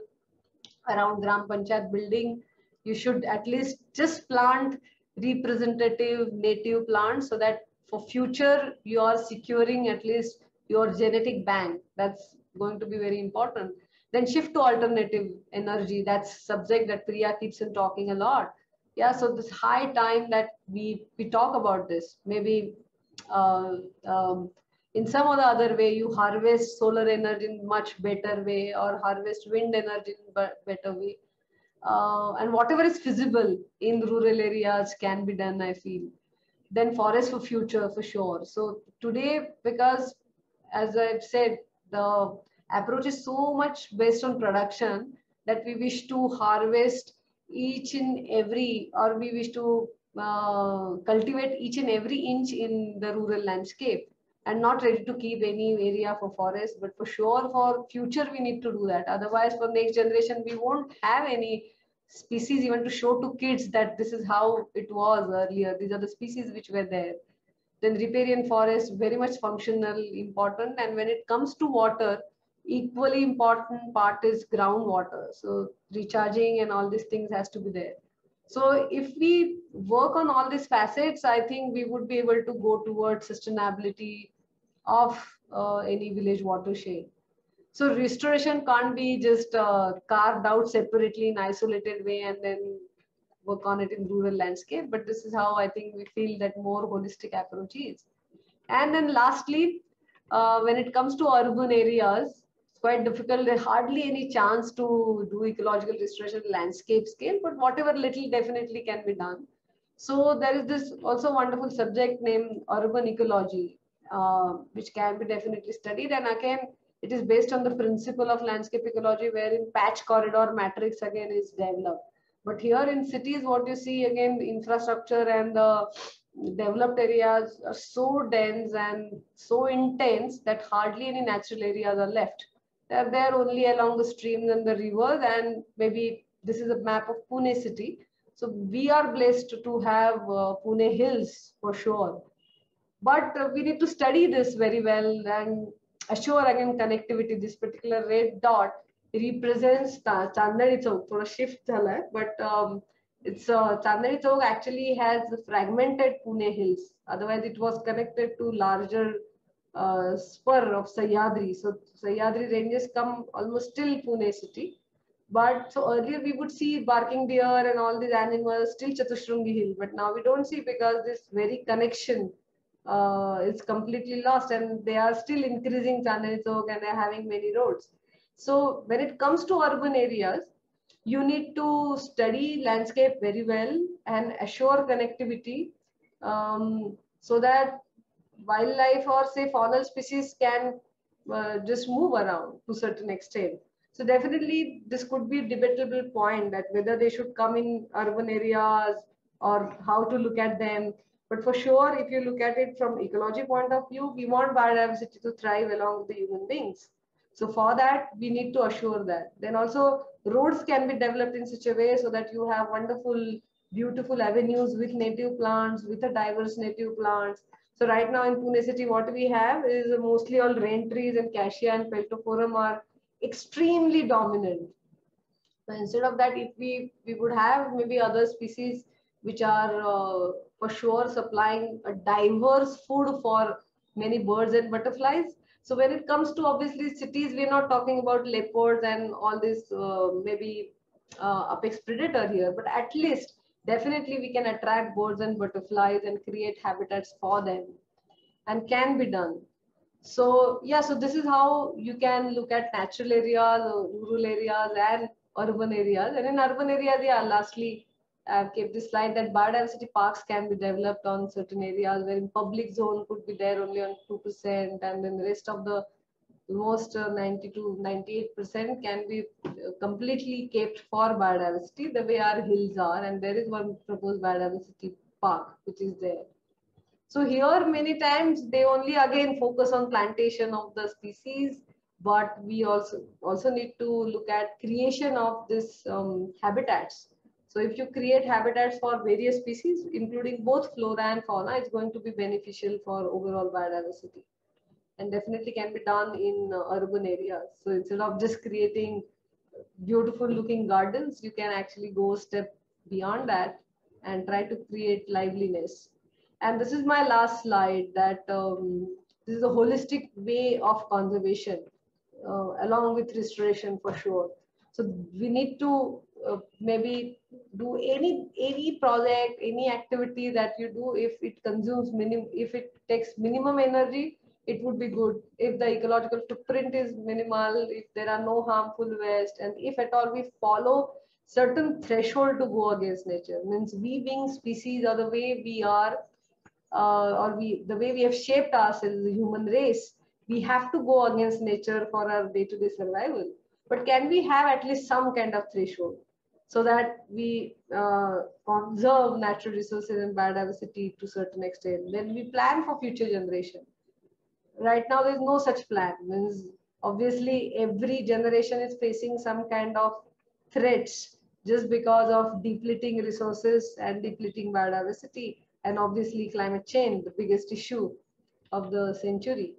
Speaker 3: around Gram Panchayat building, you should at least just plant representative native plants so that for future you are securing at least your genetic bank. That's going to be very important. Then shift to alternative energy. That's subject that Priya keeps on talking a lot. Yeah, so this high time that we we talk about this. Maybe uh, um, in some or the other way, you harvest solar energy in much better way or harvest wind energy in better way. Uh, and whatever is feasible in rural areas can be done, I feel. Then forest for future for sure. So today, because as I've said, the approach is so much based on production that we wish to harvest each and every, or we wish to uh, cultivate each and every inch in the rural landscape. and not ready to keep any area for forest. But for sure, for future, we need to do that. Otherwise, for next generation, we won't have any species even to show to kids that this is how it was earlier. These are the species which were there. Then riparian forest, very much functional, important. And when it comes to water, equally important part is groundwater. So recharging and all these things has to be there. So if we work on all these facets, I think we would be able to go towards sustainability of uh, any village watershed. So restoration can't be just uh, carved out separately in isolated way and then work on it in rural landscape. But this is how I think we feel that more holistic approach is. And then lastly, uh, when it comes to urban areas, it's quite difficult. There's hardly any chance to do ecological restoration landscape scale, but whatever little definitely can be done. So there is this also wonderful subject named urban ecology, uh, which can be definitely studied. And again, it is based on the principle of landscape ecology wherein patch corridor matrix again is developed. But here in cities, what you see again, the infrastructure and the developed areas are so dense and so intense that hardly any natural areas are left. They're there only along the streams and the rivers and maybe this is a map of Pune city. So we are blessed to have uh, Pune hills for sure. But uh, we need to study this very well and assure again connectivity. This particular red dot represents Chandani Chowk. a shift but um, it's uh, Chandani Chowk actually has fragmented Pune hills. Otherwise, it was connected to larger uh, spur of Sahyadri. So Sahyadri ranges come almost till Pune city. But so earlier we would see barking deer and all these animals still Chatushrungi hill. But now we don't see because this very connection uh, is completely lost and they are still increasing Chandani Chowk and they're having many roads. So when it comes to urban areas, you need to study landscape very well and assure connectivity um, so that wildlife or say faunal species can uh, just move around to certain extent. So definitely this could be a debatable point that whether they should come in urban areas or how to look at them. But for sure, if you look at it from ecology point of view, we want biodiversity to thrive along with the human beings. So for that, we need to assure that. Then also roads can be developed in such a way so that you have wonderful, beautiful avenues with native plants, with a diverse native plants. So right now in Pune city, what we have is mostly all rain trees and cassia and peltophorum are extremely dominant. So instead of that, if we, we would have maybe other species which are uh, for sure supplying a diverse food for many birds and butterflies, so when it comes to obviously cities, we're not talking about leopards and all this uh, maybe uh, apex predator here, but at least definitely we can attract birds and butterflies and create habitats for them and can be done. So yeah, so this is how you can look at natural areas, rural areas and urban areas. And in urban areas, yeah, lastly, I've kept this slide that biodiversity parks can be developed on certain areas where in public zone could be there only on 2% and then the rest of the most uh, 90 to 98% can be uh, completely kept for biodiversity the way our hills are and there is one proposed biodiversity park which is there. So here many times they only again focus on plantation of the species but we also also need to look at creation of this um, habitats so if you create habitats for various species, including both flora and fauna, it's going to be beneficial for overall biodiversity and definitely can be done in uh, urban areas. So instead of just creating beautiful looking gardens, you can actually go a step beyond that and try to create liveliness. And this is my last slide that um, this is a holistic way of conservation uh, along with restoration for sure. So we need to uh, maybe do any any project, any activity that you do. If it consumes minimum, if it takes minimum energy, it would be good. If the ecological footprint is minimal, if there are no harmful waste, and if at all we follow certain threshold to go against nature, means we being species or the way we are, uh, or we the way we have shaped ourselves, the human race, we have to go against nature for our day-to-day -day survival but can we have at least some kind of threshold so that we uh, conserve natural resources and biodiversity to certain extent? Then we plan for future generation. right now there's no such plan. Means obviously every generation is facing some kind of threats just because of depleting resources and depleting biodiversity and obviously climate change, the biggest issue of the century.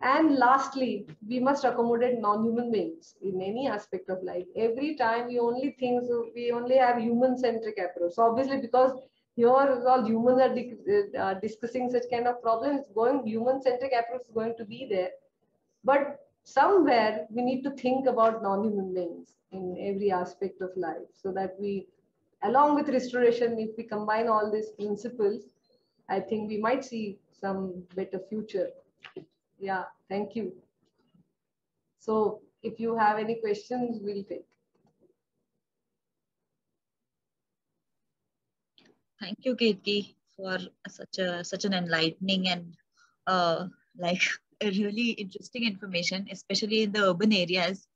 Speaker 3: And lastly, we must accommodate non-human beings in any aspect of life. Every time we only think, so we only have human-centric approach. So obviously because here all humans are uh, discussing such kind of problems, going human-centric approach is going to be there. But somewhere we need to think about non-human beings in every aspect of life so that we, along with restoration, if we combine all these principles, I think we might see some better future. Yeah, thank you. So if you have any questions, we'll take.
Speaker 2: Thank you, Ketaki, for such a such an enlightening and uh, like a really interesting information, especially in the urban areas.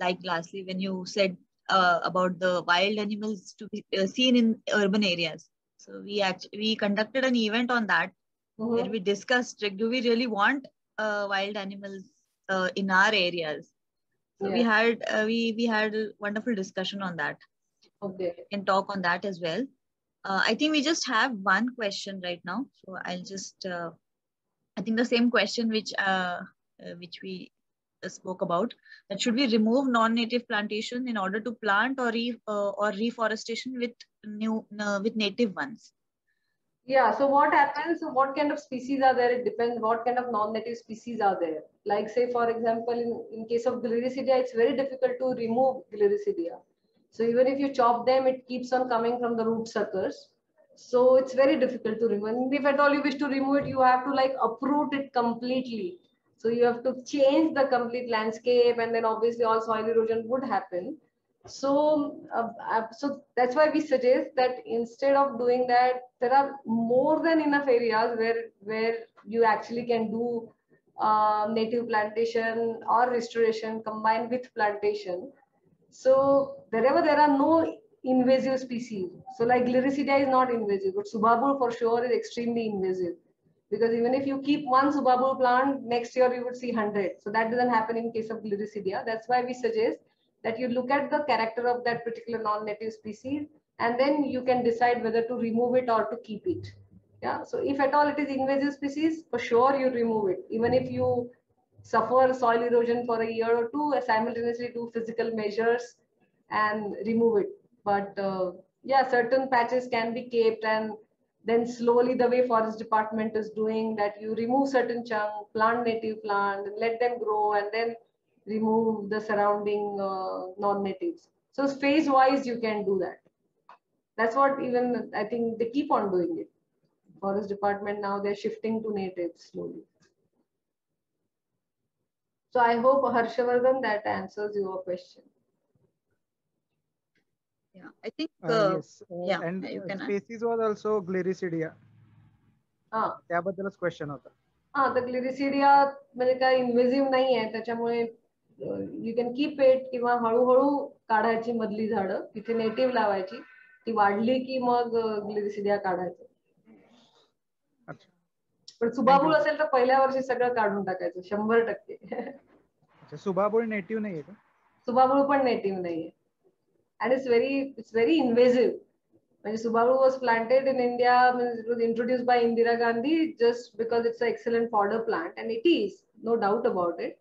Speaker 2: Like lastly, when you said uh, about the wild animals to be uh, seen in urban areas. So we actually we conducted an event on that mm -hmm. where we discussed like, do we really want uh, wild animals uh, in our areas? So yeah. we had uh, we we had a wonderful discussion on that.
Speaker 3: Okay.
Speaker 2: And talk on that as well. Uh, I think we just have one question right now, so I'll just. Uh, I think the same question which uh, which we spoke about that should we remove non-native plantation in order to plant or re, uh, or reforestation with new with native ones.
Speaker 3: Yeah. So what happens? What kind of species are there? It depends. What kind of non-native species are there? Like say, for example, in, in case of Gliricidia, it's very difficult to remove Gliricidia so even if you chop them, it keeps on coming from the root suckers. So it's very difficult to remove. And if at all you wish to remove it, you have to like uproot it completely. So you have to change the complete landscape and then obviously all soil erosion would happen. So, uh, uh, so that's why we suggest that instead of doing that, there are more than enough areas where, where you actually can do uh, native plantation or restoration combined with plantation so wherever there are no invasive species, so like Gliricidia is not invasive, but Subabul for sure is extremely invasive. Because even if you keep one Subabul plant, next year you would see 100. So that doesn't happen in case of Gliricidia. That's why we suggest that you look at the character of that particular non-native species and then you can decide whether to remove it or to keep it. Yeah. So if at all it is invasive species, for sure you remove it. Even if you suffer soil erosion for a year or two, simultaneously do physical measures and remove it. But uh, yeah, certain patches can be kept and then slowly the way forest department is doing that you remove certain chunk, plant native plant, and let them grow and then remove the surrounding uh, non-natives. So phase wise you can do that. That's what even I think they keep on doing it. Forest department now they're shifting to natives slowly. So I hope Harshavardhan that answers your question.
Speaker 2: Yeah, I think.
Speaker 4: Uh, uh, yes. Uh, yeah, and you can species was also Gliricidia.
Speaker 3: हा
Speaker 4: त्याबद्दलच question होता
Speaker 3: हा तर ग्लिरिसिडिया म्हणजे काय invasive नाही आहे त्याच्यामुळे you can keep it किंवा हळूहळू काढायची मधली झाडं तिथे नेटिव्ह लावायची ती वाढली की मग ग्लिरिसिडिया काढायचं. पण सुबाबूळ असेल तर पहिल्या वर्षी सगळं काढून टाकायचं शंभर टक्के.
Speaker 4: सुबाबूळ नेटिव्ह नाहीये का?
Speaker 3: सुबाबूळ पण नेटिव्ह नाहीये. And it's very it's very invasive म्हणजे subabul was planted in India introduce by Indira Gandhi just because it's a excellent fodder plant and it is no doubt about it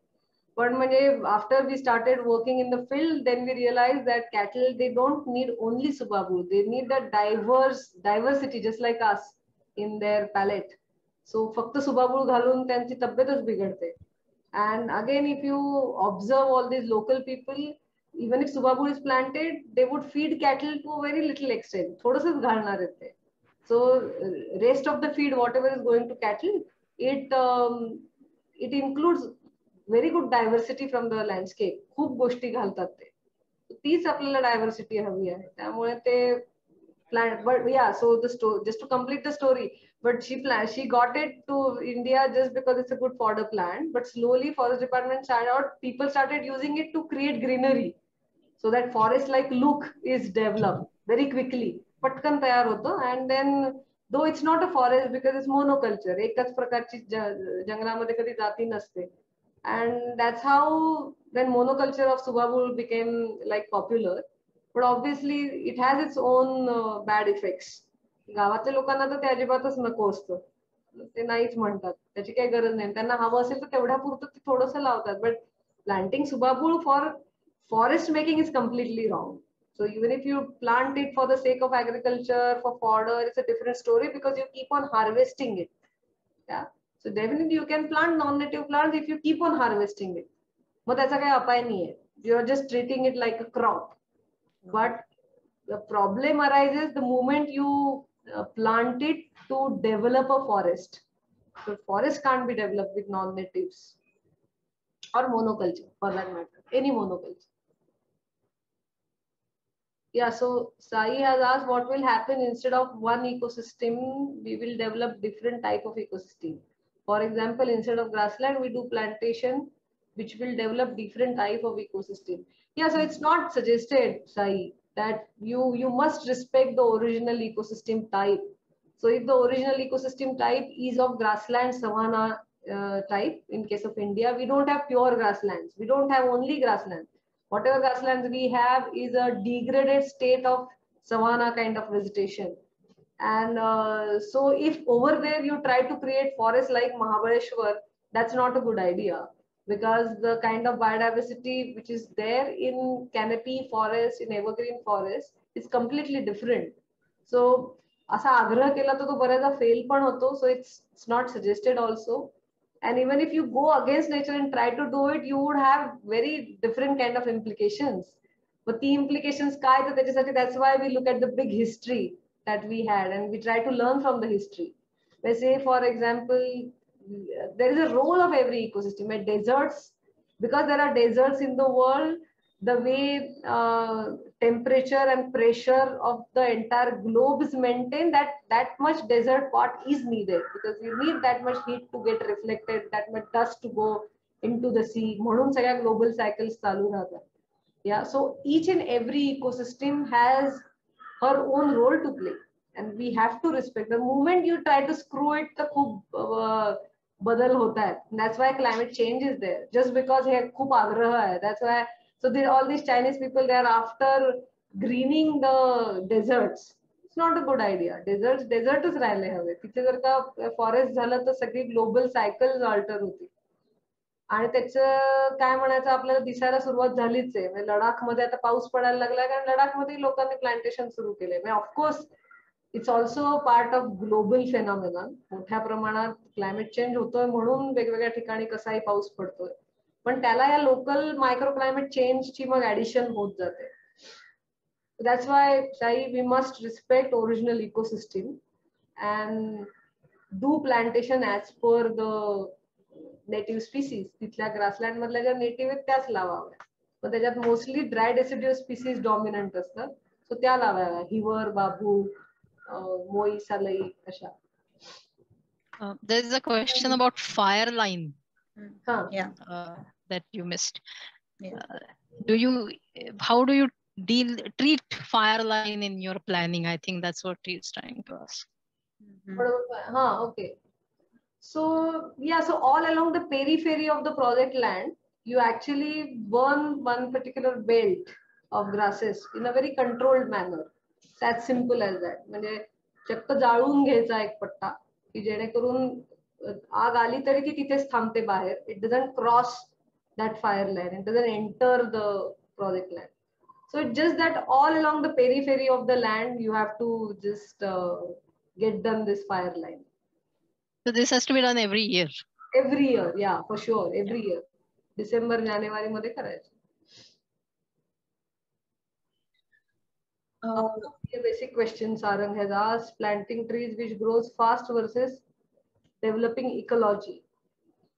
Speaker 3: पण म्हणजे after we started working in the field then we realise that cattle they don't need only subabul they need the diverse diversity just like us in their palate so फक्त सुबाबूळ घालून त्यांची तब्येतच बिघडते. And again if you observe all these local people even if subabul is planted they would feed cattle to very little extent थोडंसंच घालणार आहेत ते. So rest of the feed whatever is going to cattle it it includes very good diversity from the landscape खूब गोष्टी घालतात ते. तीच आपल्याला diversity हवी आहे. त्यामुळे ते plan but ya so the just to complete the story but she plan she got it to India just because it's a good for the plan but slowly forest department start people started using it to create greenery so that forest like look is develop very quickly पटकन तयार होतं. And then though it's not a forest because it's monoculture एकाच प्रकारची जंगलामध्ये कधी जाती नसते and that's how then monoculture of सुबाबुल became like popular पण obviously it has its own bad effects गावातल्या लोकांना तर ते अजिबातच नको असतं ते नाहीच म्हणतात त्याची काही गरज नाही त्यांना हवं असेल तर तेवढ्या पुरतं ते थोडस लावतात बट प्लांटिंग सुबाबूळ for forest making is completely wrong So even if you plant it for the sake of agriculture, for fodder, it's a different story because you keep on harvesting it. Yeah. So definitely you can plant non-native plants if you keep on harvesting it. But okay. You're just treating it like a crop. But the problem arises the moment you uh, plant it to develop a forest. So forest can't be developed with non-natives or monoculture for that matter, any monoculture. Yeah, so Sai has asked what will happen instead of one ecosystem, we will develop different type of ecosystem. For example, instead of grassland, we do plantation, which will develop different type of ecosystem. Yeah, so it's not suggested, Sai, that you, you must respect the original ecosystem type. So if the original ecosystem type is of grassland, savanna uh, type, in case of India, we don't have pure grasslands. We don't have only grasslands whatever grasslands we have is a degraded state of savanna kind of vegetation. And uh, so if over there you try to create forests like Mahabaleshwar, that's not a good idea because the kind of biodiversity which is there in canopy forest, in evergreen forest is completely different. So असा आग्रह केला तर तो बऱ्याचदा fail पण होतो so it's it's not suggested also and even if you go against nature and try to do it you would have very different kind of implications but the implications that's why we look at the big history that we had and we try to learn from the history let's say for example there is a role of every ecosystem at deserts because there are deserts in the world the way uh, temperature and pressure of the entire globe is maintained that that much desert part is needed because you need that much heat to get reflected that much dust to go into the sea म्हणून सगळ्या global cycles चालू राहतात yeah so each and every ecosystem has her own role to play and we have to respect the moment you try to screw it the खूप uh, बदल होत आहेत that's why climate change is there just because हे खूप आग्रह आहे that's why so they, all these Chinese people, they are after greening the deserts. It's not a good idea. Deserts, desertच राहिले हवे तिथे जर का फॉरेस्ट झालं तर सगळी ग्लोबल सायकल ऑल्टर होती आणि त्याचं काय म्हणायचं, आपल्याला दिसायला सुरुवात झालीच आहे. म्हणजे लडाख मध्ये आता पाऊस पडायला लागलाय, कारण लडाख मध्ये लोकांनी प्लांटेशन सुरू केले म्हणजे of course it's also part of global phenomena मोठ्या प्रमाणात क्लायमेट चेंज होतोय म्हणून वेगवेगळ्या ठिकाणी कसाही पाऊस पडतोय. पण त्याला या लोकल मायक्रोक्लायमेट चेंजची मग ऍडिशन होत जाते. That's why Sai we must respect original ecosystem and do plantation as per the native species तिथल्या ग्रासलँड मधल्या ज्या नेटिव्ह आहेत त्याच लावाव्या मग त्याच्यात मोस्टली ड्राय डेसिड्युअल स्पीसीज डॉमिनंट असतात सो त्या लावाव्या हिवर बाबू मोई सालई अशा
Speaker 1: there is a question about fire line
Speaker 2: huh. yeah
Speaker 1: uh, that you missed yeah. uh, do you how do you deal treat fire line in your planning i think that's what he's trying to ask
Speaker 3: mm-hmm. huh, okay so yeah so all along the periphery of the project land you actually burn one particular belt of grasses in a very controlled manner it's as simple as that म्हणजे चक्क जाळून घ्यायचा एक पट्टा की जेणेकरून आग आली तरी ती तिथेच थांबते बाहेर it doesn't cross that fire line. It doesn't enter the project land. So it's just that all along the periphery of the land, you have to just uh, get done this fire line.
Speaker 1: So this has to be done every year.
Speaker 3: Every year, yeah, for sure, every year. December, January मध्ये करायचं. Uh, a basic question Sarang has asked, planting trees which grows fast versus developing ecology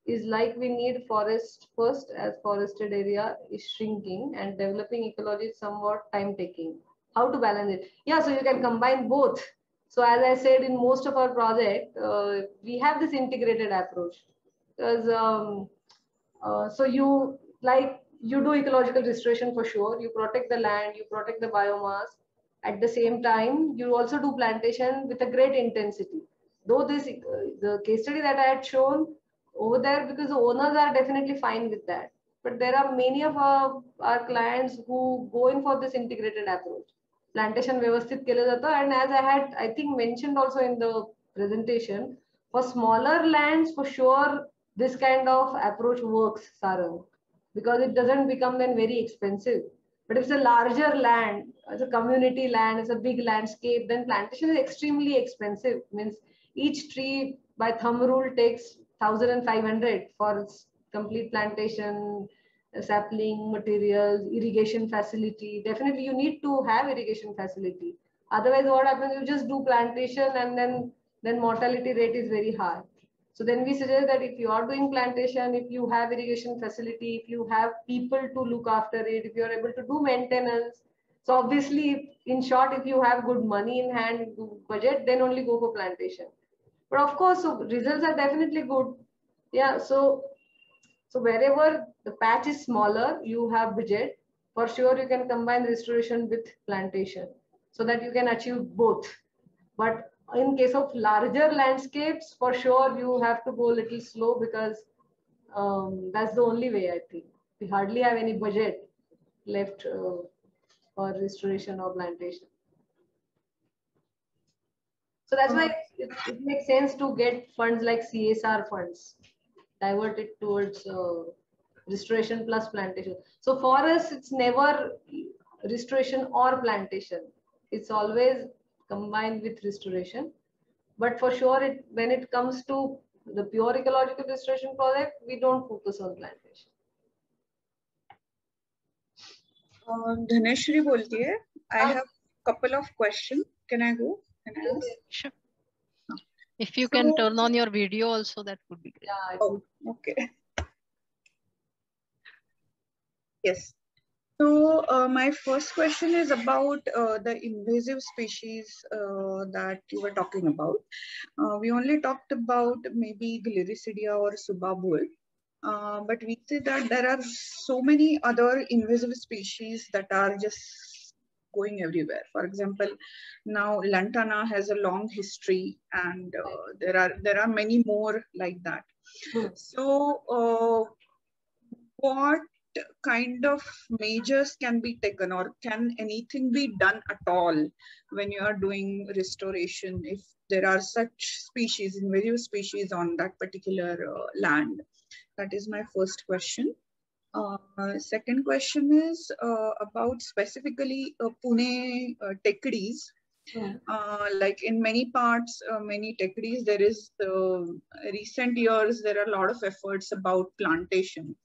Speaker 3: is like we need forest first as forested area is shrinking and developing ecology is somewhat time taking. How to balance it? Yeah, so you can combine both. So as I said, in most of our project, uh, we have this integrated approach because um, uh, so you like you do ecological restoration for sure. You protect the land, you protect the biomass, At the same time, you also do plantation with a great intensity. Though this, uh, the case study that I had shown over there, because the owners are definitely fine with that. But there are many of our, our clients who go in for this integrated approach. Plantation व्यवस्थित केलं जातं and as I had I think mentioned also in the presentation, for smaller lands for sure this kind of approach works, Sarang, because it doesn't become then very expensive. But if it's a larger land, it's a community land, it's a big landscape, then plantation is extremely expensive. Means each tree by thumb rule takes 1500 for its complete plantation, uh, sapling materials, irrigation facility. Definitely you need to have irrigation facility. Otherwise what happens, you just do plantation and then, then mortality rate is very high. So then we suggest that if you are doing plantation, if you have irrigation facility, if you have people to look after it, if you are able to do maintenance. So obviously, in short, if you have good money in hand, budget, then only go for plantation. But of course, so results are definitely good. Yeah, so so wherever the patch is smaller, you have budget. For sure, you can combine restoration with plantation so that you can achieve both. But in case of larger landscapes, for sure, you have to go a little slow because um, that's the only way, I think. We hardly have any budget left uh, for restoration or plantation. So that's why it, it, makes sense to get funds like CSR funds, divert it towards uh, restoration plus plantation. So for us, it's never restoration or plantation. It's always combined with restoration. But for sure, it when it comes to the pure ecological restoration project, we don't focus on plantation.
Speaker 5: Um, Dhaneshri bolti hai. I have a couple of questions. Can I go? Can I ask?
Speaker 1: Sure. If you so, can turn on your video also, that would be great.
Speaker 5: Yeah, oh, okay. Yes. So uh, my first question is about uh, the invasive species uh, that you were talking about. Uh, we only talked about maybe Gliricidia or Subabul, uh, but we see that there are so many other invasive species that are just going everywhere. For example, now lantana has a long history, and uh, there are there are many more like that. Hmm. So, what kind of measures can be taken or can anything be done at all when you are doing restoration if there are such species invasive species on that particular uh, land? That is my first question. Uh, second question is uh, about specifically uh, pune uh, tekadis yeah. Uh, like in many parts, uh, many tekadis, there is uh, recent years, there are a lot of efforts about plantation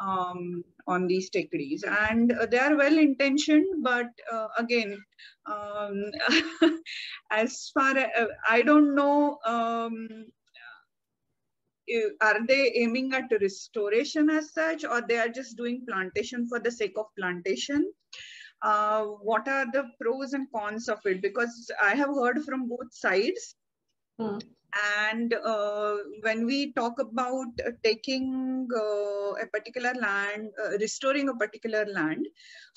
Speaker 5: um, on these tekadis. And uh, they are well intentioned, but uh, again, um, as far as uh, I don't know, um, are they aiming at restoration as such, or they are just doing plantation for the sake of plantation? Uh, what are the pros and cons of it? Because I have heard from both sides. Hmm. And uh, when we talk about uh, taking uh, a particular land, uh, restoring a particular land,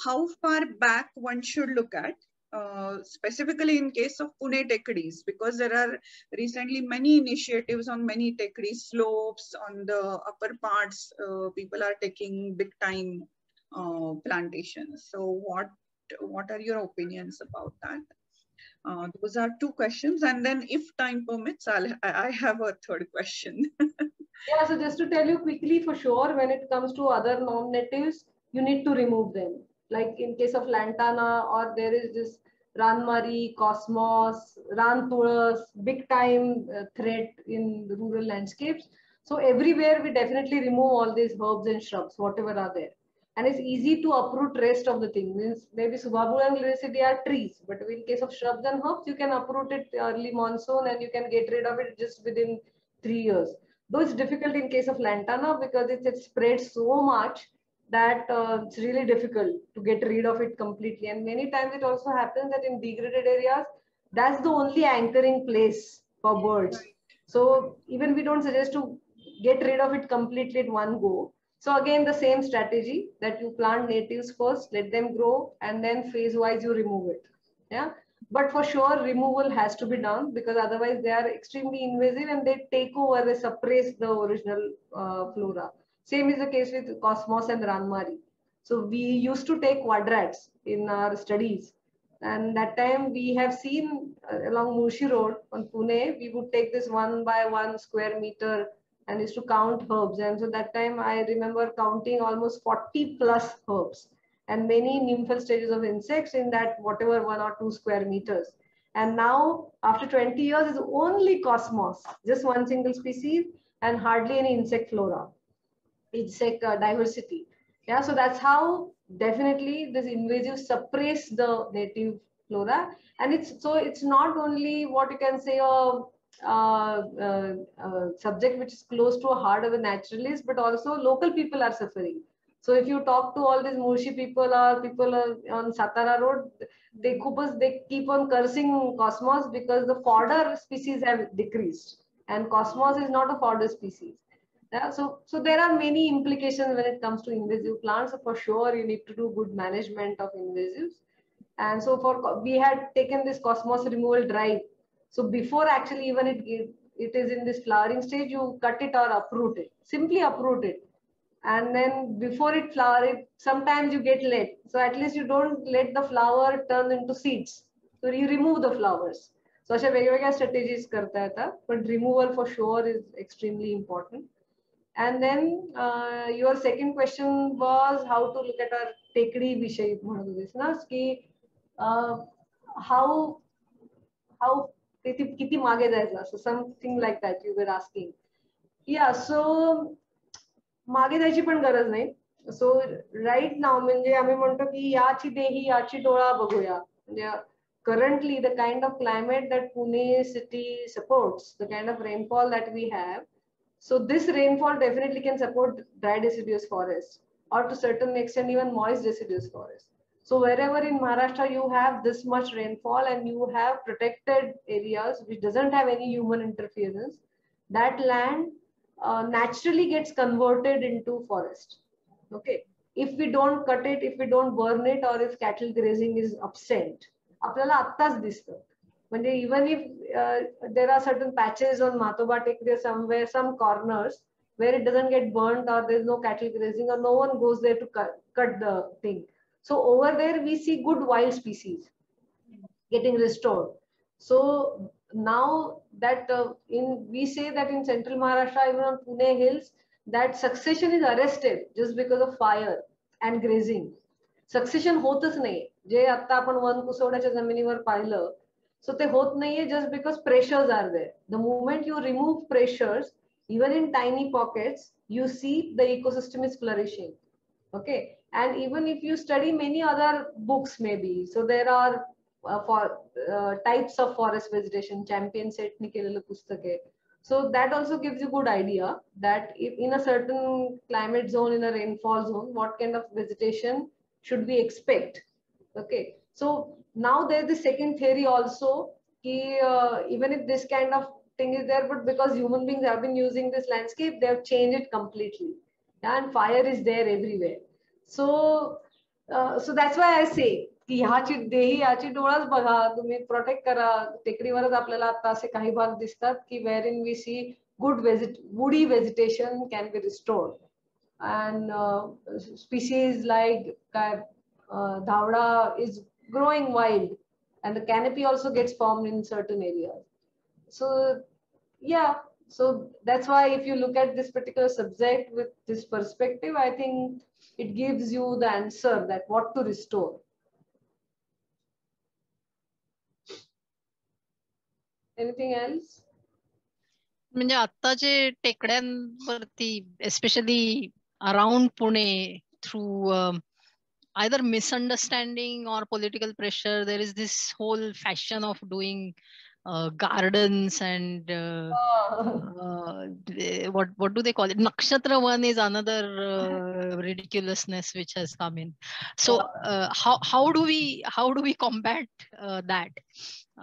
Speaker 5: how far back one should look at, uh, specifically in case of Pune Tekadis, because there are recently many initiatives on many Tekadi slopes, on the upper parts, uh, people are taking big time plantations. So what, what are your opinions about that? Uh, those are two questions. And then if time permits, I'll, I have a third question.
Speaker 3: yeah, so just to tell you quickly for sure, when it comes to other non-natives, you need to remove them. Like in case of Lantana or there is this Ranmari, Cosmos, Rantulas, big time uh, threat in rural landscapes. So everywhere we definitely remove all these herbs and shrubs, whatever are there and it's easy to uproot rest of the thing. Means maybe Subabul and Gliricidia are trees, but in case of shrubs and herbs, you can uproot it early monsoon and you can get rid of it just within three years. Though it's difficult in case of lantana because it, it spreads so much that uh, it's really difficult to get rid of it completely. And many times it also happens that in degraded areas, that's the only anchoring place for birds. So even we don't suggest to get rid of it completely at one go so again, the same strategy that you plant natives first, let them grow, and then phase wise you remove it. Yeah. But for sure, removal has to be done because otherwise they are extremely invasive and they take over, they suppress the original uh, flora. Same is the case with Cosmos and Ranmari. So we used to take quadrats in our studies. And that time we have seen uh, along Mulshi Road on Pune, we would take this one by one square meter and used to count herbs. And so that time I remember counting almost 40 plus herbs and many nymphal stages of insects in that whatever one or two square meters. And now after 20 years is only cosmos, just one single species and hardly any insect flora, insect uh, diversity. Yeah, so that's how definitely this invasive suppress the native flora. And it's so it's not only what you can say a Uh, uh, uh, subject which is close to a heart of a naturalist, but also local people are suffering. So if you talk to all these Mulshi people or people on Satara Road, they, they keep on cursing Cosmos because the fodder species have decreased and Cosmos is not a fodder species. Yeah, so, so there are many implications when it comes to invasive plants. So for sure, you need to do good management of invasives. And so for we had taken this Cosmos removal drive so before actually even it, it is in this flowering stage, you cut it or uproot it, simply uproot it. And then before it flower, it, sometimes you get late. So at least you don't let the flower turn into seeds. So you remove the flowers. So अशा वेगवेगळ्या strategies करता येतात. But removal for sure is extremely important. And then uh, your second question was how to look at our टेकडी विषयी म्हणत होतीस ना की how how किती किती मागे जायचं असं something like that you were asking ya so मागे जायची पण गरज नाही सो राईट नाव म्हणजे आम्ही म्हणतो की याची देही याची डोळा बघूया म्हणजे currently the kind of climate that Pune city supports, the kind of rainfall that we have. So this rainfall definitely can support dry deciduous forest or to certain extent even moist deciduous forest. So wherever in Maharashtra you have this much rainfall and you have protected areas which doesn't have any human interference, that land uh, naturally gets converted into forest. Okay. If we don't cut it, if we don't burn it, or if cattle grazing is absent, आपल्याला आत्ताच दिसतं म्हणजे even if there are certain patches on मातोबा टेकडी somewhere some corners where it doesn't get burnt or there's no cattle grazing or no one goes there to cut, cut the thing so over there, we see good wild species getting restored. So now that uh, in we say that in central Maharashtra, even on Pune hills, that succession is arrested just because of fire and grazing. Succession होतच नाही जे आता आपण one कुसवड्याच्या जमिनीवर पाहिलं सो ते होत नाहीये just because pressures are there the movement you remove pressures even in tiny pockets you see the ecosystem is flourishing okay and even if you study many other books maybe. So there are uh, for uh, types of forest vegetation Champion Seth pustake. So that also gives you good idea that if in a certain climate zone in a rainfall zone what kind of vegetation should we expect? Okay. So now there's the second theory also ki, uh, even if this kind of thing is there but because human beings have been using this landscape they have changed it completely. And fire is there everywhere so so that's why I say की ह्याची देही ह्याची डोळाच बघा तुम्ही protect करा टेकडीवरच आपल्याला आता असे काही भाग दिसतात की where in we see good व्हेजिट woody vegetation can be restored and species like काय Dhawada is growing wild and the canopy also gets formed in certain areas so yeah so that's why if you look at this particular subject with this perspective i think it gives you the answer that what to restore. Anything else?
Speaker 1: म्हणजे आता जे टेकड्यांवरती especially around Pune through either misunderstanding or political pressure there is this whole fashion of doing uh, gardens and uh, uh, what what do they call it? Nakshatra one is another uh, ridiculousness which has come in. So uh, how how do we how do we combat uh, that?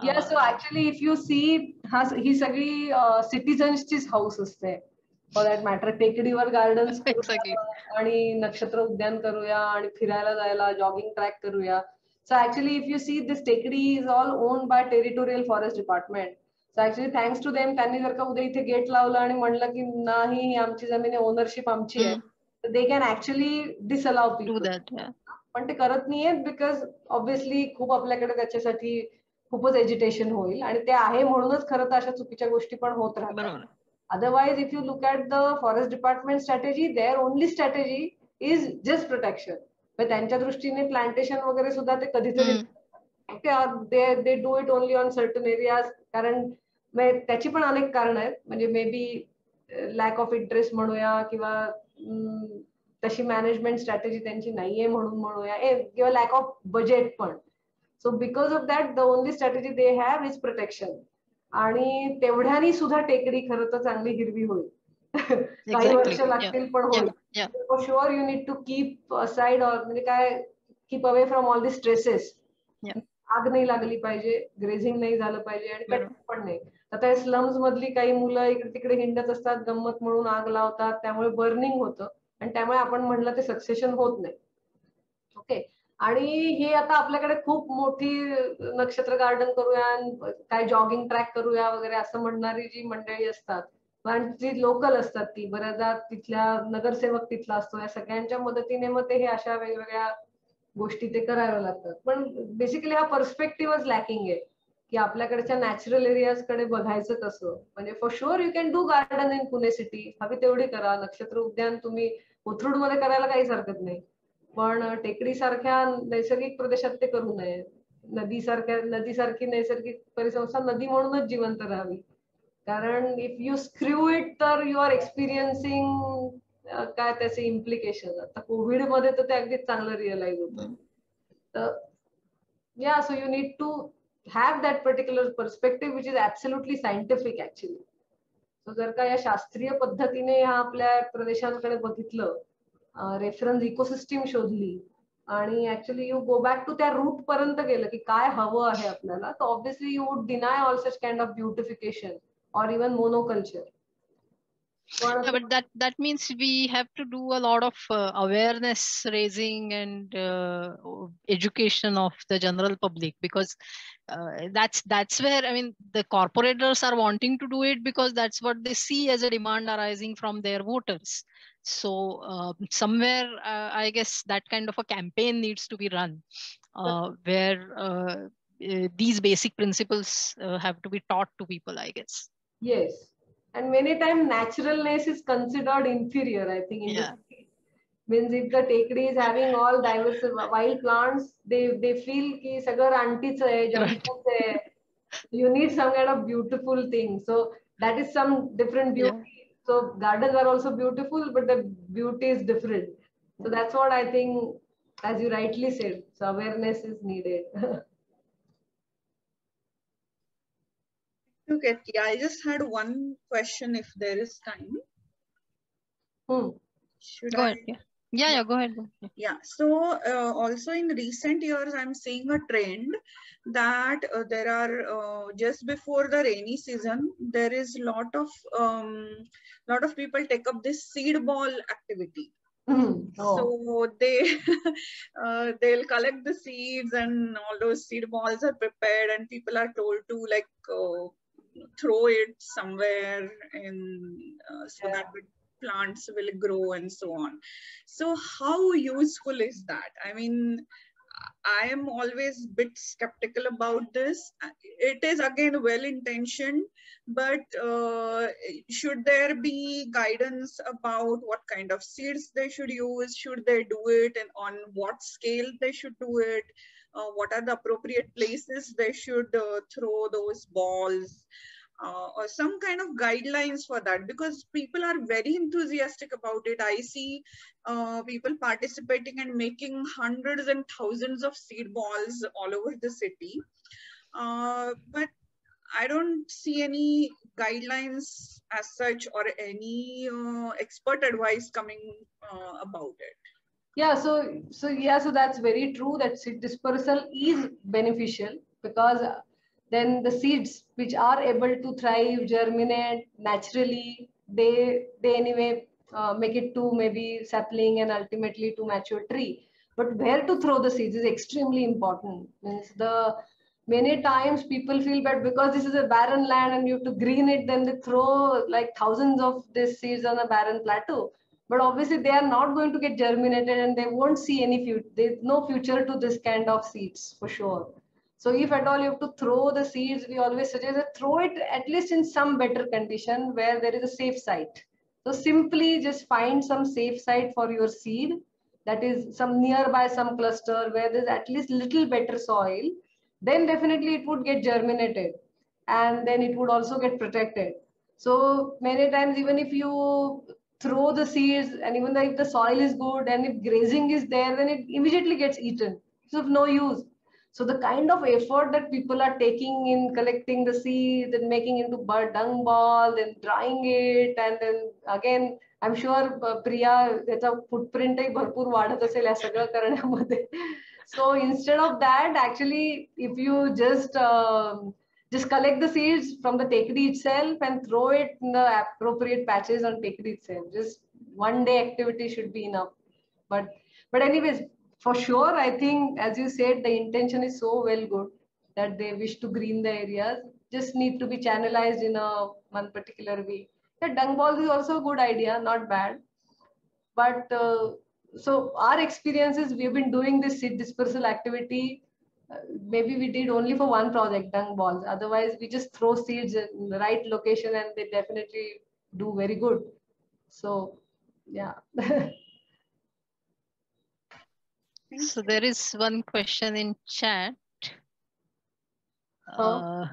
Speaker 3: Yeah. So actually, if you see, he सगळी citizens' house असते. For that matter टेकडीवर gardens आणि नक्षत्र उद्यान करूया आणि फिरायला जायला जॉगिंग ट्रॅक करूया So actually, if you see this Tekdi is all owned by territorial forest department. So actually, thanks to them, त्यांनी जर का उद्या इथे गेट लावलं आणि म्हणलं की नाही आमची जमीन ओनरशिप आमची आहे दे कॅन ऍक्च्युअली डिसअलाव पण ते करत नाहीयेत बिकॉज ऑब्व्हियसली खूप आपल्याकडे त्याच्यासाठी खूपच एज्युटेशन होईल. आणि ते आहे म्हणूनच खरं तर अशा चुकीच्या गोष्टी पण होत राहतात. Otherwise if you look at the forest department strategy there only strategy is just protection त्यांच्या दृष्टीने प्लांटेशन वगैरे सुद्धा ते कधीतरी they they do it only on certain areas कारण त्याची पण अनेक कारण आहेत. म्हणजे may be lack of interest म्हणूया किंवा तशी मॅनेजमेंट स्ट्रॅटेजी त्यांची नाहीये म्हणून म्हणूया. किंवा लॅक ऑफ़ बजेट पण. So because of that the only strategy they have is protection आणि तेवढ्यानी सुद्धा टेकडी खरं तर चांगली हिरवी होईल. काही वर्ष लागतील पण होईल. For sure you need to keep side or म्हणजे काय keep away from all the stresses आग नाही लागली पाहिजे ग्रेझिंग नाही झालं पाहिजे आणि कट पण नाही. आता स्लम्स मधली काही मुलं इकडे तिकडे हिंडत असतात गंमत म्हणून आग लावतात त्यामुळे बर्निंग होतं आणि त्यामुळे आपण म्हणलं ते सक्सेशन होत नाही. ओके आणि हे आता आपल्याकडे खूप मोठी नक्षत्र गार्डन करूया काय जॉगिंग ट्रॅक करूया वगैरे असं म्हणणारी जी मंडळी असतात पण जी लोकल असतात ती बऱ्याचदा तिथल्या नगरसेवक तिथला असतो. या सगळ्यांच्या मदतीने मग ते हे अशा वेगवेगळ्या गोष्टी ते कराव्या लागतात. पण बेसिकली हा पर्स्पेक्टिव्हच लॅकिंग आहे की आपल्याकडच्या नॅचरल एरियाजकडे बघायचं कसं. म्हणजे for sure you can do garden in Pune city हवी तेवढी करा. नक्षत्र उद्यान तुम्ही कोथरूडमध्ये करायला काहीच हरकत नाही. पण टेकडी सारख्या नैसर्गिक प्रदेशात ते करू नये. नदी सारख्या नैसर्गिक परिसंस्था नदी म्हणूनच जिवंत राहावी. कारण इफ यू स्क्रू इट तर यू आर एक्सपिरियन्सिंग काय त्याचे इम्प्लिकेशन आता कोविडमध्ये तर ते अगदी चांगलं रिअलाइज होतं. तर ya so you need to have that particular perspective which is absolutely scientific actually so जर का या शास्त्रीय पद्धतीने ह्या आपल्या प्रदेशांकडे बघितलं रेफरन्स इकोसिस्टीम शोधली आणि actually you go back to त्या रूट पर्यंत गेलं की काय हवं आहे आपल्याला तर obviously you would deny all such kind of beautification or even monoculture.
Speaker 1: Yeah, but that that means we have to do a lot of uh, awareness raising and uh, education of the general public because uh, that's that's where I mean the corporators are wanting to do it because that's what they see as a demand arising from their voters. So um, somewhere uh, I guess that kind of a campaign needs to be run uh, where uh, these basic principles have to be taught to people. I guess.
Speaker 3: Yes. And many times naturalness is considered inferior, I think. In yeah. Means if the tekdi is having all diverse wild plants, they, they feel ki sagar hai, you need some kind of beautiful thing. So that is some different beauty. Yeah. So gardens are also beautiful, but the beauty is different. So that's what I think, as you rightly said, so awareness is needed.
Speaker 5: get yeah i just had one question if there is time
Speaker 1: hmm. should go I... ahead yeah. yeah yeah go ahead
Speaker 5: yeah so uh, also in recent years i'm seeing a trend that uh, there are uh, just before the rainy season there is a lot of um lot of people take up this seed ball activity
Speaker 3: Mm. Oh.
Speaker 5: So they uh, they'll collect the seeds and all those seed balls are prepared and people are told to like uh, throw it somewhere in uh, so yeah. that the plants will grow and so on. So how useful is that? I mean i am always a bit skeptical about this. It is again well intentioned but uh, should there be guidance about what kind of seeds they should use? Should they do it and on what scale they should do it uh, what are the appropriate places they should uh, throw those balls uh, or some kind of guidelines for that? Because people are very enthusiastic about it. I see uh, people participating and making hundreds and thousands of seed balls all over the city. Uh, but i don't see any guidelines as such or any uh, expert advice coming about it
Speaker 3: yeah so so yeah so that's very true that seed dispersal is beneficial because then the seeds which are able to thrive germinate naturally they they anyway uh, make it to maybe sapling and ultimately to mature tree. But where to throw the seeds is extremely important. Means the many times people feel that because this is a barren land and you have to green it then they throw like thousands of these seeds on a barren plateau but obviously they are not going to get germinated and they won't see any future there's no future to this kind of seeds for sure so if at all you have to throw the seeds, we always suggest that throw it at least in some better condition where there is a safe site. So simply just find some safe site for your seed that is some nearby some cluster where there's at least little better soil. Then definitely it would get germinated and then it would also get protected. So many times even if you throw the seeds and even though if the soil is good and if grazing is there, then it immediately gets eaten. It's of no use so the kind of effort that people are taking in collecting the seeds and making into bird dung ball, then drying it, and then again, I'm sure uh, Priya त्याचा footprint भरपूर वाढत असेल या सगळं करण्यामध्ये. So instead of that, actually, if you just uh, just collect the seeds from the tekdi itself and throw it in the appropriate patches on tekdi itself. Just one day activity should be enough. But but anyways, for sure, I think, as you said, the intention is so well good that they wish to green the areas, just need to be channelized in a one particular way. The dung balls is also a good idea, not bad. But uh, so our experiences, we've been doing this seed dispersal activity. Maybe we did only for one project, dung balls. Otherwise, we just throw seeds in the right location and they definitely do very good. So, yeah.
Speaker 1: So there is one question in chat. Oh. Uh,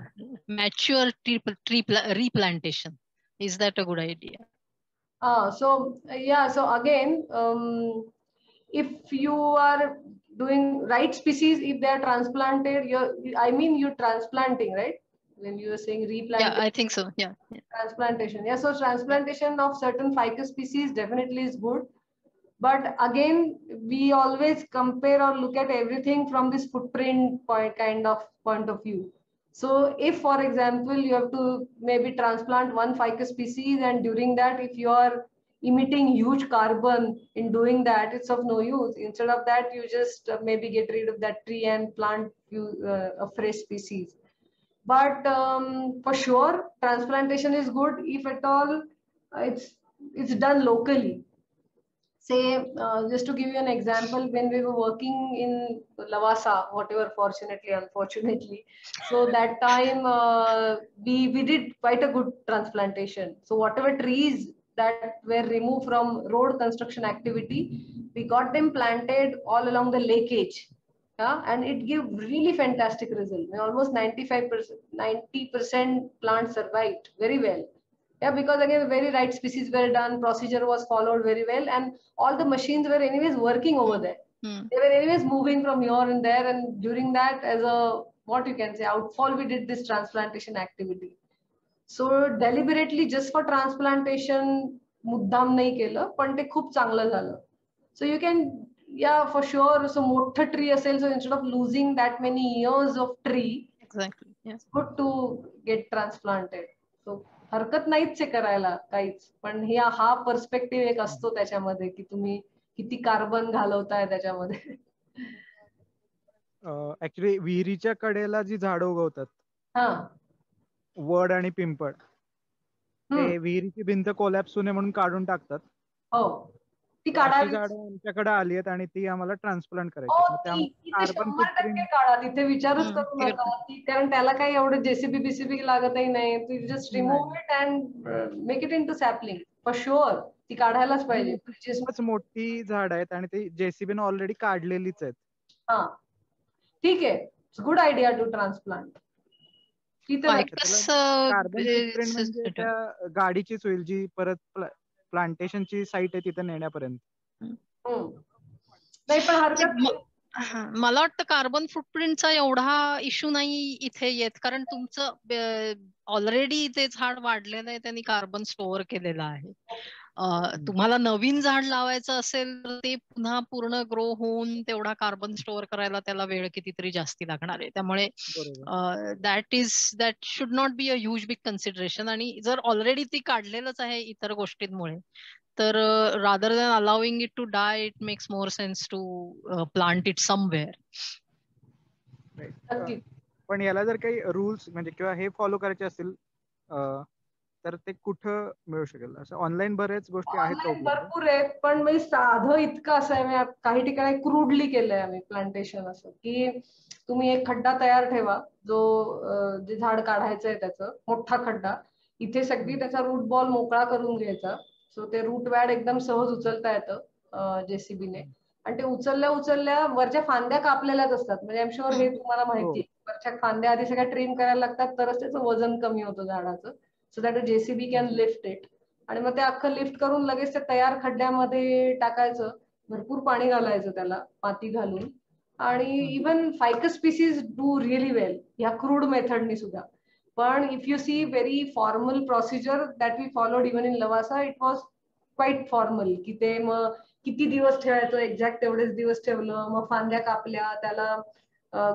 Speaker 1: mature tree, tree replantation. Is that a good idea?
Speaker 3: Uh, so yeah, so again, um, if you are doing right species, if they are transplanted, you're, I mean, you're transplanting, right? When you are saying replanting.
Speaker 1: Yeah, I think so. Yeah. yeah.
Speaker 3: Transplantation. Yeah. So transplantation of certain ficus species definitely is good but again we always compare or look at everything from this footprint point kind of point of view so if for example you have to maybe transplant one ficus species and during that if you are emitting huge carbon in doing that it's of no use. Instead of that you just uh, maybe get rid of that tree and plant few, uh, a fresh species. But um, for sure transplantation is good if at all uh, it's it's done locally. Say, uh, just to give you an example, when we were working in Lavasa, whatever, fortunately, unfortunately, so that time uh, we, we did quite a good transplantation. So whatever trees that were removed from road construction activity, we got them planted all along the lake edge. Yeah, and it gave really fantastic result. Almost 95%, 90% plants survived very well yeah because again very right species were done procedure was followed very well and all the machines were anyways working over there mm. they were anyways moving from here and there and during that as a what you can say outfall we did this transplantation activity so deliberately just for transplantation मुद्दाम नाही केलं पण ते खूप चांगलं झालं. So you can ya for sure so मोठं tree असेल so instead of losing that many years of tree
Speaker 1: exactly
Speaker 3: good to get transplanted so हरकत नाहीच आहे करायला काहीच. पण हे हा पर्स्पेक्टिव्ह एक असतो त्याच्यामध्ये की तुम्ही किती कार्बन घालवताय त्याच्यामध्ये.
Speaker 4: ऍक्च्युली विहिरीच्या कडेला जी झाड उगवतात वड आणि पिंपळ. ते विहिरीची भिंत कोलॅप्स होणे म्हणून काढून टाकतात.
Speaker 3: हो.
Speaker 4: ती काढावी आमच्याकडे आली आहेत आणि ती आम्हाला ट्रान्सप्लांट करायची
Speaker 3: काढा. तिथे विचारूच करू नका. कारण त्याला काही एवढं जेसीबी बीसीबी लागतही नाही. तू just remove it and make it into sapling for sure ती काढायलाच पाहिजे.
Speaker 4: मोठी झाड आहेत आणि ती जेसीबी ऑलरेडी काढलेलीच आहेत.
Speaker 3: हा. ठीक आहे. Good idea to transplant
Speaker 4: carbon म्हणजे गाडीचीच होईल जी परत प्लांटेशनची साईट आहे तिथे नेण्यापर्यंत.
Speaker 3: नाही पण हरकत
Speaker 1: मला वाटतं कार्बन फुटप्रिंटचा एवढा इश्यू नाही इथे येत. कारण तुमचं ऑलरेडी ते झाड वाढलेलं आहे त्यांनी कार्बन स्टोअर केलेलं आहे. तुम्हाला नवीन झाड लावायचं असेल तर ते पुन्हा पूर्ण ग्रो होऊन तेवढा कार्बन स्टोअर करायला त्याला वेळ कितीतरी जास्ती लागणार आहे. त्यामुळे that is that should not be a huge big consideration आणि जर ऑलरेडी ती काढलेलंच आहे इतर गोष्टींमुळे तर rather than allowing it to die it makes more sense to plant it somewhere
Speaker 4: पण याला जर काही रूल्स म्हणजे किंवा हे फॉलो करायचे असतील तर ते कुठं मिळू शकेल? असं ऑनलाईन बरेच गोष्टी आहेत
Speaker 3: भरपूर आहेत पण म्हणजे साधं इतकं असं आहे काही ठिकाणी क्रूडली केलंय आम्ही प्लांटेशन असं की तुम्ही एक खड्डा तयार ठेवा जो जे झाड काढायचंय त्याचं मोठा खड्डा इथे सगळी त्याचा रूट बॉल मोकळा करून घ्यायचा सो ते रूट वॅड एकदम सहज उचलता येतं जेसीबीने आणि ते उचलल्या उचलल्या वरच्या फांद्या कापलेल्याच असतात म्हणजे एम शुअर हे तुम्हाला माहिती हो. वरच्या फांद्या आधी सगळ्या ट्रेन करायला लागतात तरच त्याचं वजन कमी होतं झाडाचं. So that JCB can lift it आणि मग ते अख्खं लिफ्ट करून लगेच ते तयार खड्ड्यामध्ये टाकायचं. भरपूर पाणी घालायचं त्याला माती घालून. आणि even ficus species do really well ह्या क्रूड मेथडनी सुद्धा. पण if you see very formal procedure that we followed even in Lavasa it was quite formal की ते मग किती दिवस ठेवायचं एक्झॅक्ट तेवढेच दिवस ठेवलं. मग फांद्या कापल्या त्याला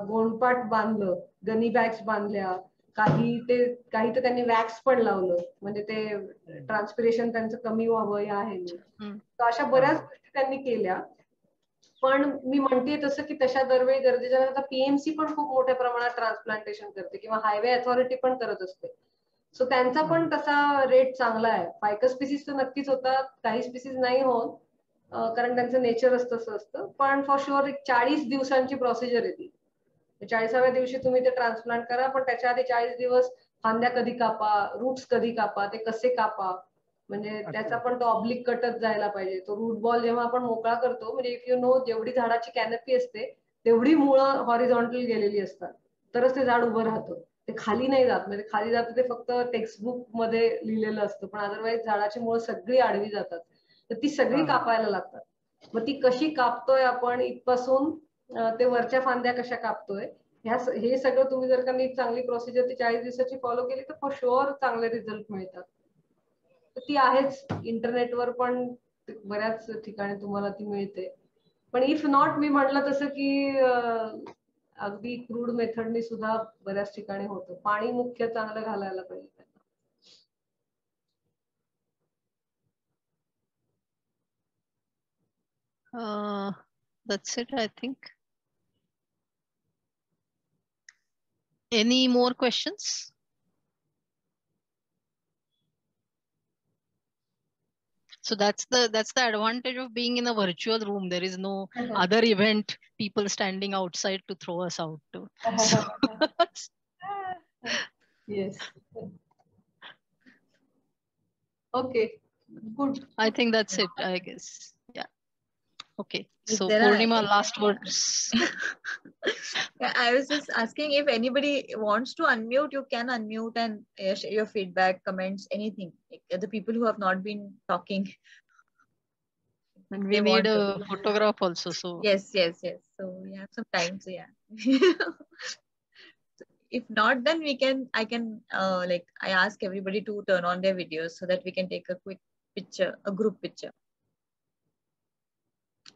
Speaker 3: गोंडपाट बांधलं गनी बॅग्स बांधल्या. काही ते काही तर त्यांनी वॅक्स पण लावलं. म्हणजे ते ट्रान्सपिरेशन त्यांचं कमी व्हावं या आहे. तर अशा बऱ्याच गोष्टी त्यांनी केल्या. पण मी म्हणते तसं की तशा दरवेळी गरजेच्या आता पीएमसी पण खूप मोठ्या प्रमाणात ट्रान्सप्लांटेशन करते किंवा हायवे अथॉरिटी पण करत असते. सो त्यांचा पण तसा रेट चांगला आहे. फायकस स्पिसीज तर नक्कीच होतात काही स्पिसीज नाही होत कारण त्यांचं नेचरच तसं असतं. पण फॉर शुअर एक चाळीस दिवसांची प्रोसिजर येते चाळीसाव्या दिवशी तुम्ही ते ट्रान्सप्लांट करा पण त्याच्या आधी चाळीस दिवस फांद्या कधी कापा रूट्स कधी कापा ते कसे कापा? म्हणजे त्याचा पण तो ऑब्लिक कटत जायला पाहिजे. तो रूट बॉल जेव्हा आपण मोकळा करतो म्हणजे इफ यू नो जेवढी झाडाची कॅनपी असते तेवढी मुळं हॉरिझॉन्टल गेलेली असतात. तरच ते झाड उभं राहतं. ते खाली नाही जात. म्हणजे खाली जातं ते फक्त टेक्स्टबुकमध्ये लिहिलेलं असतं. पण अदरवाईज झाडाची मुळं सगळी आडवी जातात. तर ती सगळी कापायला लागतात. मग ती कशी कापतोय आपण इथपासून ते वरच्या फांद्या कशा कापतोय? ह्या हे सगळं तुम्ही जर का नीट चांगली प्रोसिजर ती चाळीस दिवसाची फॉलो केली तर फॉर शुअर चांगले रिझल्ट मिळतात. ती आहेच. इंटरनेटवर पण बऱ्याच ठिकाणी तुम्हाला ती मिळते. पण इफ़ नॉट मी म्हटलं तसं की अगदी क्रूड मेथडनी सुद्धा बऱ्याच ठिकाणी होतं. पाणी मुख्य चांगलं घालायला पाहिजे
Speaker 1: Uh, that's it, I think. Any more questions? So that's the that's the advantage of being in a virtual room. There is no uh-huh. other event, people standing outside to throw us out to. So,
Speaker 3: yes. Okay, good.
Speaker 1: I think that's it, I guess. Okay. so Purnima, are... last words.
Speaker 2: I was just asking if anybody wants to unmute, you can unmute and uh, share your feedback, comments, anything. Like, the people who have not been talking.
Speaker 1: And we need a to. photograph also. So
Speaker 2: yes, yes, yes. So we have some time. So yeah. if not, then we can. I can uh, like I ask everybody to turn on their videos so that we can take a quick picture, a group picture.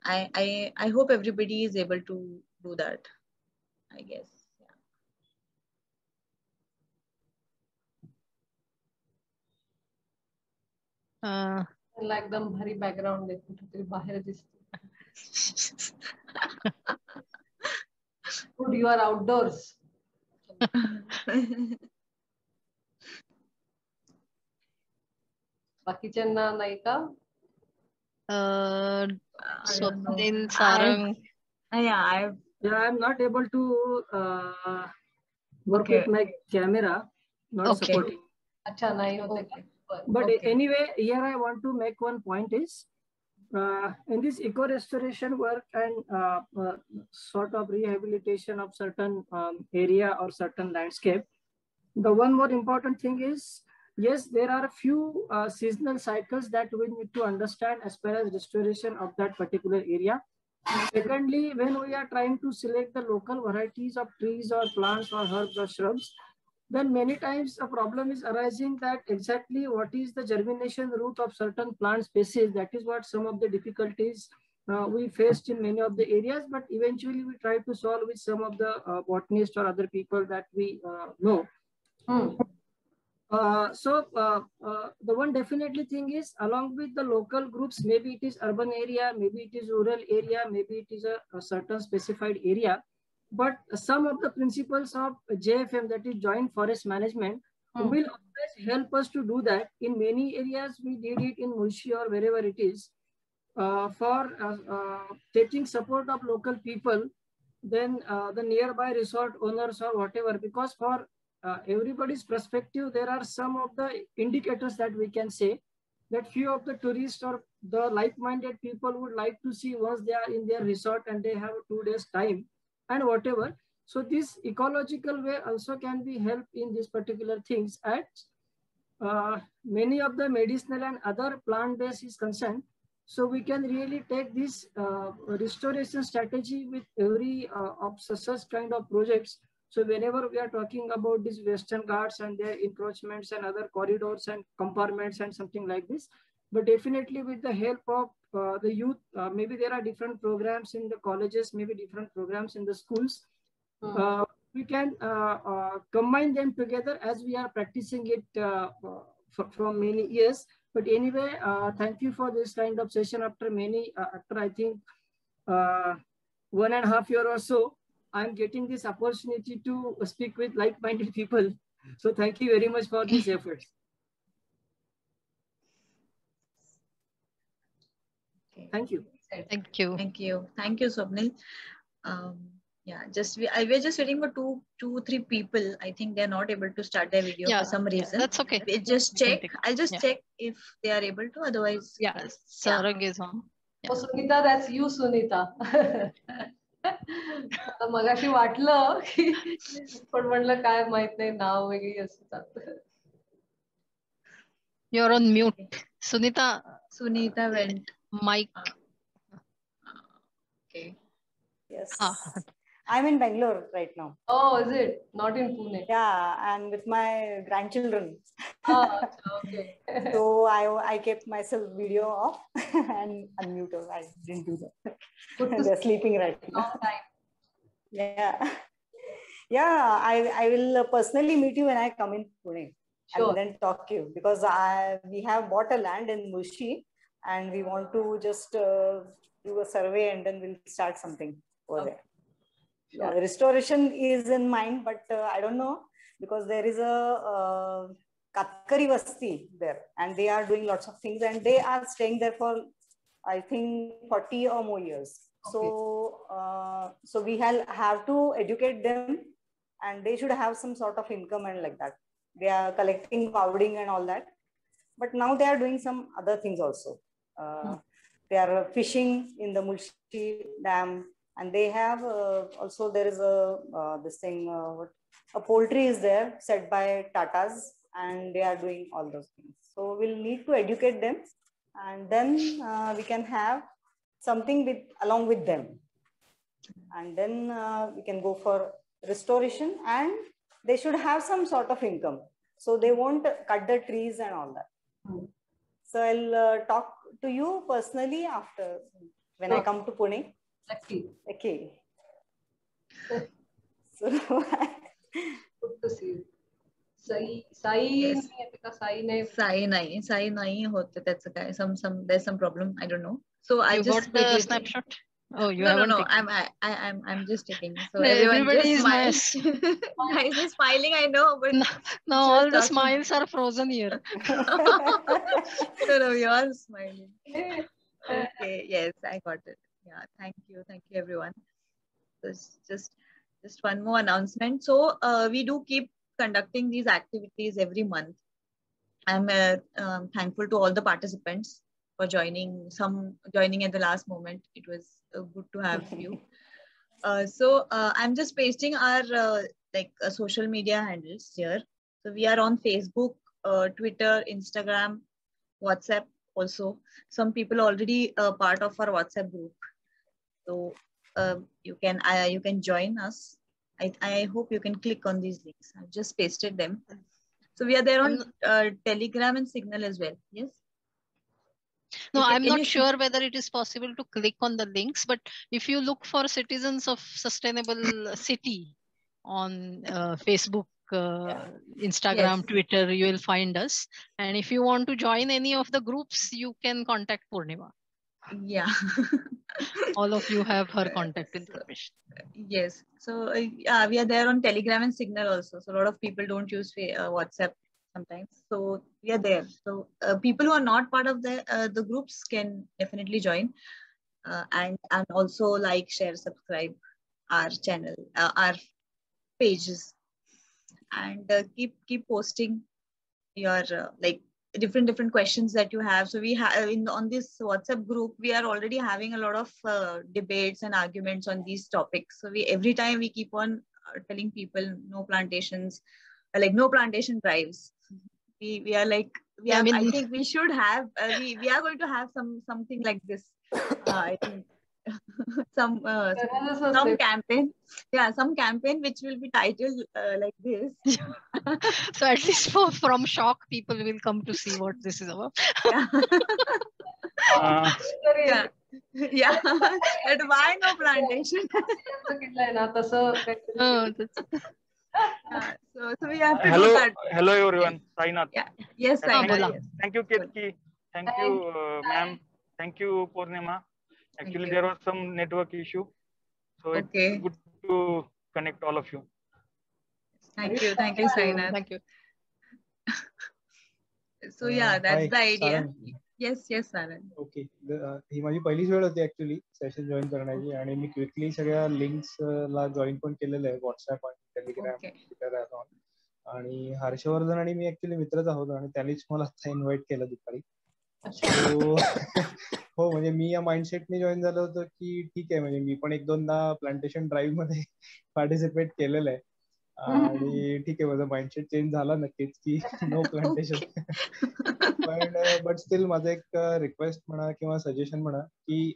Speaker 2: I, I, I hope everybody is able to do that, I guess.
Speaker 1: Uh,
Speaker 3: एकदम भारी background आहे कुठेतरी बाहेर दिसते good you are outdoors बाकीच्यांना नाही का
Speaker 1: uh, Swapnil Sarang.
Speaker 2: I, yeah, I
Speaker 6: yeah, I'm not able to uh, work okay. with my camera, not okay. supporting.
Speaker 3: Acha, nahi okay.
Speaker 6: But okay. anyway, here I want to make one point is uh, in this eco restoration work and uh, uh, sort of rehabilitation of certain um, area or certain landscape, the one more important thing is yes, there are a few uh, seasonal cycles that we need to understand as far as restoration of that particular area. Secondly, when we are trying to select the local varieties of trees or plants or herbs or shrubs, then many times a problem is arising that exactly what is the germination route of certain plant species. That is what some of the difficulties uh, we faced in many of the areas, but eventually we try to solve with some of the uh, botanists or other people that we uh, know. Hmm. Uh, so uh, uh, the one definitely thing is along with the local groups, maybe it is urban area, maybe it is rural area, maybe it is a, a certain specified area. But some of the principles of JFM, that is Joint Forest Management, hmm. will always help us to do that. In many areas, we did it in Mulshi or wherever it is. Uh, for uh, uh, taking support of local people, then the nearby resort owners or whatever, because for everybody's perspective, there are some of the indicators that we can say that few of the tourists or the like-minded people would like to see once they are in their resort and they have two days time and whatever. So this ecological way also can be helped in these particular things at uh, many of the medicinal and other plant-based is concerned. So we can really take this uh, restoration strategy with every uh, of such kind of projects. So whenever we are talking about these Western Ghats and their encroachments and other corridors and compartments and something like this, but definitely with the help of uh, the youth, uh, maybe there are different programs in the colleges, maybe different programs in the schools. Mm. we can uh, combine them together as we are practicing it from many years. But anyway, thank you for this kind of session after many, after I think one and a half year or so, I'm getting this opportunity to speak with like-minded people. So thank you very much for these efforts. Okay. Thank you.
Speaker 1: Thank you.
Speaker 2: Thank you. Thank you, Swapnil. Um, yeah, just we I, we're just waiting for two, two, three people. I think they're not able to start their video yeah, for some reason.
Speaker 1: Yeah, that's okay.
Speaker 2: We just check. I'll just yeah. check if they are able to. Otherwise,
Speaker 1: yeah, Sarang is on.
Speaker 3: Oh, Sunita, that's you, Sunita. मग अशी वाटलं की पण म्हणलं काय माहीत नाही नाव वेगळी असतात
Speaker 1: your on mute Sunita
Speaker 2: Sunita went.
Speaker 1: Mike.
Speaker 2: Okay
Speaker 7: हा. I'm in Bangalore right now.
Speaker 3: Oh, is it? Not in Pune?
Speaker 7: Yeah, and with my grandchildren.
Speaker 3: Oh, okay.
Speaker 7: so I, I kept myself video off and unmuted. I didn't do that. They're sleeping right now. Time. Yeah. Yeah, I, I will personally meet you when I come in Pune. Sure. And then talk to you because I we have bought a land in Mulshi and we want to just uh, do a survey and then we'll start something over okay. there. Yeah, the restoration is in mind, but uh, I don't know because there is a uh, Katkari Vasti there and they are doing lots of things and they are staying there for, I think, 40 or more years. Okay. So, uh, so we have, have to educate them and they should have some sort of income and like that. They are collecting powdering and all that. But now they are doing some other things also. Uh, hmm. They are fishing in the Mulshi Dam and they have uh, also there is a uh, this thing uh, what a poultry is there set by Tatas and they are doing all those things. So we'll need to educate them and then uh, we can have something with along with them and then uh, we can go for restoration and they should have some sort of income so they won't cut the trees and all that. Mm. So I'll uh, talk to you personally after when I come to Pune.
Speaker 3: Okay.
Speaker 7: Okay.
Speaker 3: so good to see you. Sai Sai Sai नाही
Speaker 2: साई नाही साई नाही होत त्याचं काय some some there's some problem I don't know so I just
Speaker 1: got the snapshot Oh, you
Speaker 2: no,
Speaker 1: no,
Speaker 2: no, no. I'm, I, I, I'm, I'm just taking. So
Speaker 1: no, everybody is
Speaker 2: nice. Guys is smiling. I know, but
Speaker 1: no, no all the smiles are frozen here.
Speaker 2: no, no, you're smiling. Okay, yes, I got it yeah thank you. Thank you everyone. So just just one more announcement. So uh, we do keep conducting these activities every month. I'm uh, um, thankful to all the participants for joining some joining at the last moment. It was uh, good to have you. Uh, so uh, i'm just pasting our uh, like social media handles here. So we are on facebook twitter instagram whatsapp also. Some people already uh, part of our whatsapp group so uh, you can uh, you can join us. I, I hope you can click on these links. I've just pasted them. So we are there on uh, Telegram and Signal as well. Yes.
Speaker 1: No, I'm not sure whether it is possible to click on the links, but if you look for Citizens of Sustainable City on uh, Facebook, uh. Instagram, yes. Twitter, you will find us. And if you want to join any of the groups, you can contact Purnima.
Speaker 2: Yeah.
Speaker 1: All of you have her contact information.
Speaker 2: Yes. So uh, yeah, we are there on Telegram and Signal also. So a lot of people don't use uh, WhatsApp sometimes. So we are there. So uh, people who are not part of the uh, the groups can definitely join, uh, and and also like, share, subscribe our channel, uh, our pages, and uh, keep keep posting your uh, like different different questions that you have. So we have in on this whatsapp group we are already having a lot of uh, debates and arguments on these topics. So we every time we keep on uh, telling people no plantations like no plantation drives. We we are like we are, I, mean, I think we should have uh, we, we are going to have some something like this. Uh, i think some uh, some campaign yeah some campaign which will be titled uh, like this
Speaker 1: so at least for, from shock people will come to see what this is about
Speaker 2: yeah uh, yeah yeah and why no plantation oh, yeah, so, so we have to
Speaker 8: hello, hello everyone. Sainath.
Speaker 2: Yeah. Yes, Sainath.
Speaker 8: Yes. Thank you, Ketaki. Thank you, uh, ma'am. Thank you, Purnima. Actually, there was some network issue. So okay. it's good to connect all of you.
Speaker 2: Thank you. Thank you, Sainath.
Speaker 1: Thank you.
Speaker 2: so yeah, that's Hi, the idea. Saran. Yes yes sir
Speaker 4: okay ही माझी पहिलीच वेळ होती actually session join करण्याची आणि मी quickly सगळ्या links ला join पण केलेलं आहे व्हॉट्सअप आणि टेलिग्राम ट्विटर आणि हर्षवर्धन आणि मी ऍक्च्युली मित्रच आहोत आणि त्यांनीच मला आता इन्व्हाइट केलं दुपारी हो म्हणजे मी या माइंडसेटने जॉईन झालो होतो की ठीक आहे म्हणजे मी पण एक दोनदा प्लांटेशन ड्राईव्हमध्ये पार्टिसिपेट केलेलं आहे. आणि ठीक आहे माझा माइंडसेट चेंज झाला नक्कीच की नो प्लांटेशन पण बट स्टील माझं एक रिक्वेस्ट म्हणा किंवा सजेशन म्हणा की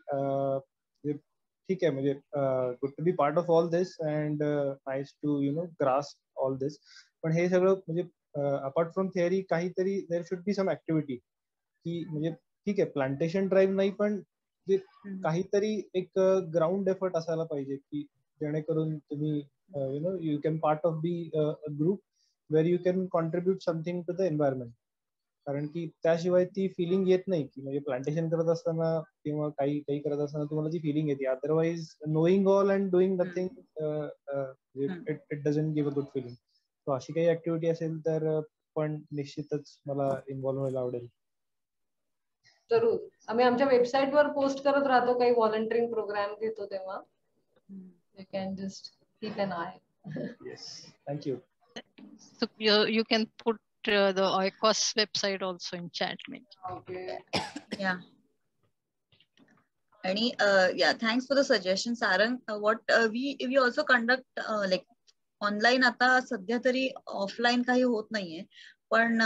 Speaker 4: ठीक आहे म्हणजे good to be part of all this and nice to you know grass all this पण हे सगळं म्हणजे अपार्ट फ्रॉम थिअरी काहीतरी there should be some activity की म्हणजे ठीक आहे प्लांटेशन ड्राईव्ह नाही पण जे काहीतरी एक ग्राउंड एफर्ट असायला पाहिजे की जेणेकरून तुम्ही you know you can part of be group where you can contribute something to the environment कारण की त्याशिवाय ती फिलिंग येत नाही की म्हणजे प्लांटेशन करत असताना किंवा काही काही करत असताना तुम्हाला ती फिलिंग येते. Otherwise knowing all and doing nothing it doesn't give a good feeling so अशी काही ऍक्टिव्हिटी असेल तर पण निश्चितच मला इन्व्हॉल्व्ह व्हायला आवडेल.
Speaker 3: जरूर आम्ही आमच्या वेबसाईट वर पोस्ट करत राहतो काही व्हॉलंटिअरिंग प्रोग्राम घेतो तेव्हा you can just keep an eye
Speaker 4: yes thank you
Speaker 1: So you, you can put uh, the OICOS website also in chat. Maybe.
Speaker 3: Okay.
Speaker 2: yeah. Any uh, yeah, thanks for the suggestion, Saran. Uh, what uh, we we also conduct uh, like online आता सध्या तरी offline काही होत नाहीये पण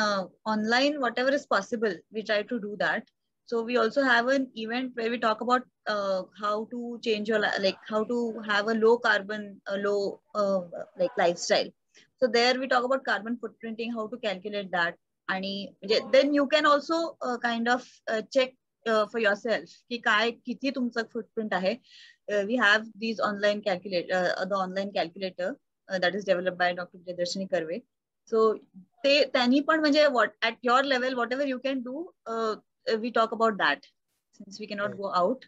Speaker 2: online whatever is possible we try to do that So we also have an event where we talk about uh, how to change your like how to have a low carbon, a low uh, like lifestyle. So there we talk about carbon footprinting, how to calculate that, आणि म्हणजे then you can also kind of check for yourself की काय किती तुमचं footprint आहे we have these online calculator the online calculator that is develop by doctor Priyadarshani Karve so ते त्यांनी पण म्हणजे what at your level whatever you can do we talk about that since we cannot right. go out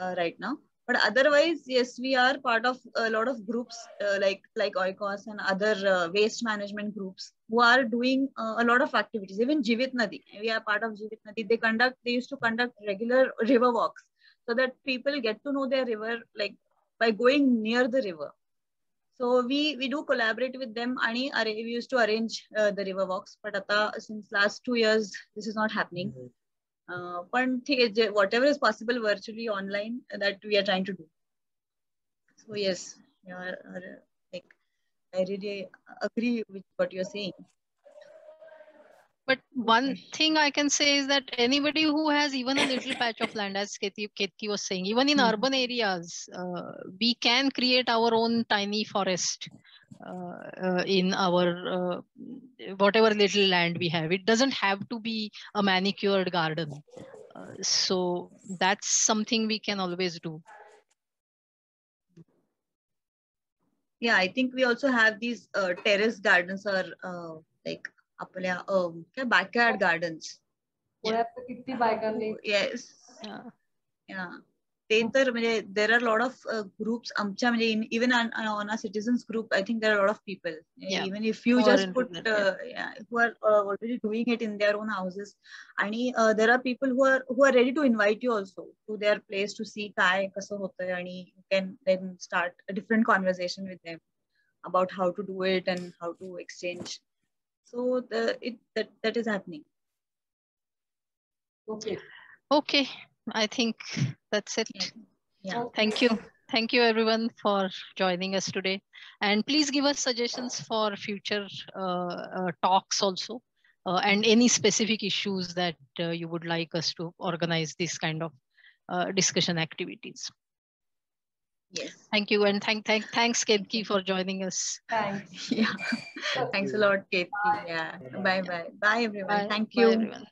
Speaker 2: uh, right now. But otherwise yes we are part of a lot of groups uh, like like oikos and other uh, waste management groups who are doing uh, a lot of activities. Even jivit nadi we are part of jivit nadi. They conduct they used to conduct regular river walks so that people get to know their river like by going near the river. So we we do collaborate with them. And we used to arrange uh, the river walks but ata, since last two years this is not happening. Mm -hmm. पण ठीक आहे whatever is possible virtually online that we are trying to do so yes like I really agree with what you're saying
Speaker 1: But one thing I can say is that anybody who has even a little patch of land, as Keti Ketaki was saying, even in mm-hmm. urban areas, uh, we can create our own tiny forest. Uh, uh, in our uh, whatever little land we have. It doesn't have to be a manicured garden. so that's something we can always do.
Speaker 2: yeah i think we also have these uh, terrace gardens or uh, like आपल्या काय backyard gardens yes yeah yeah ते तर म्हणजे there are lot of groups आमच्या म्हणजे even on a citizens group I think there are lot of people even if you just put who are already doing it in their own houses आणि there are people who are who are ready to invite you also to their place to सी काय कसं होतंय आणि you can then start a different conversation with them about how to do it and how to exchange. So the it that that is happening.
Speaker 1: Okay. Okay. I think that's it. Yeah. yeah. Thank you. Thank you everyone for joining us today. And please give us suggestions for future uh, uh, talks also. Uh, and any specific issues that uh, you would like us to organize this kind of uh, discussion activities.
Speaker 2: Yes.
Speaker 1: Thank you. And thank, thank thanks, Ketaki, for joining us.
Speaker 2: Thanks. Yeah. thanks a lot, Ketaki. Yeah. Bye bye. Bye everyone. Bye. Thank you.
Speaker 1: Bye, everyone.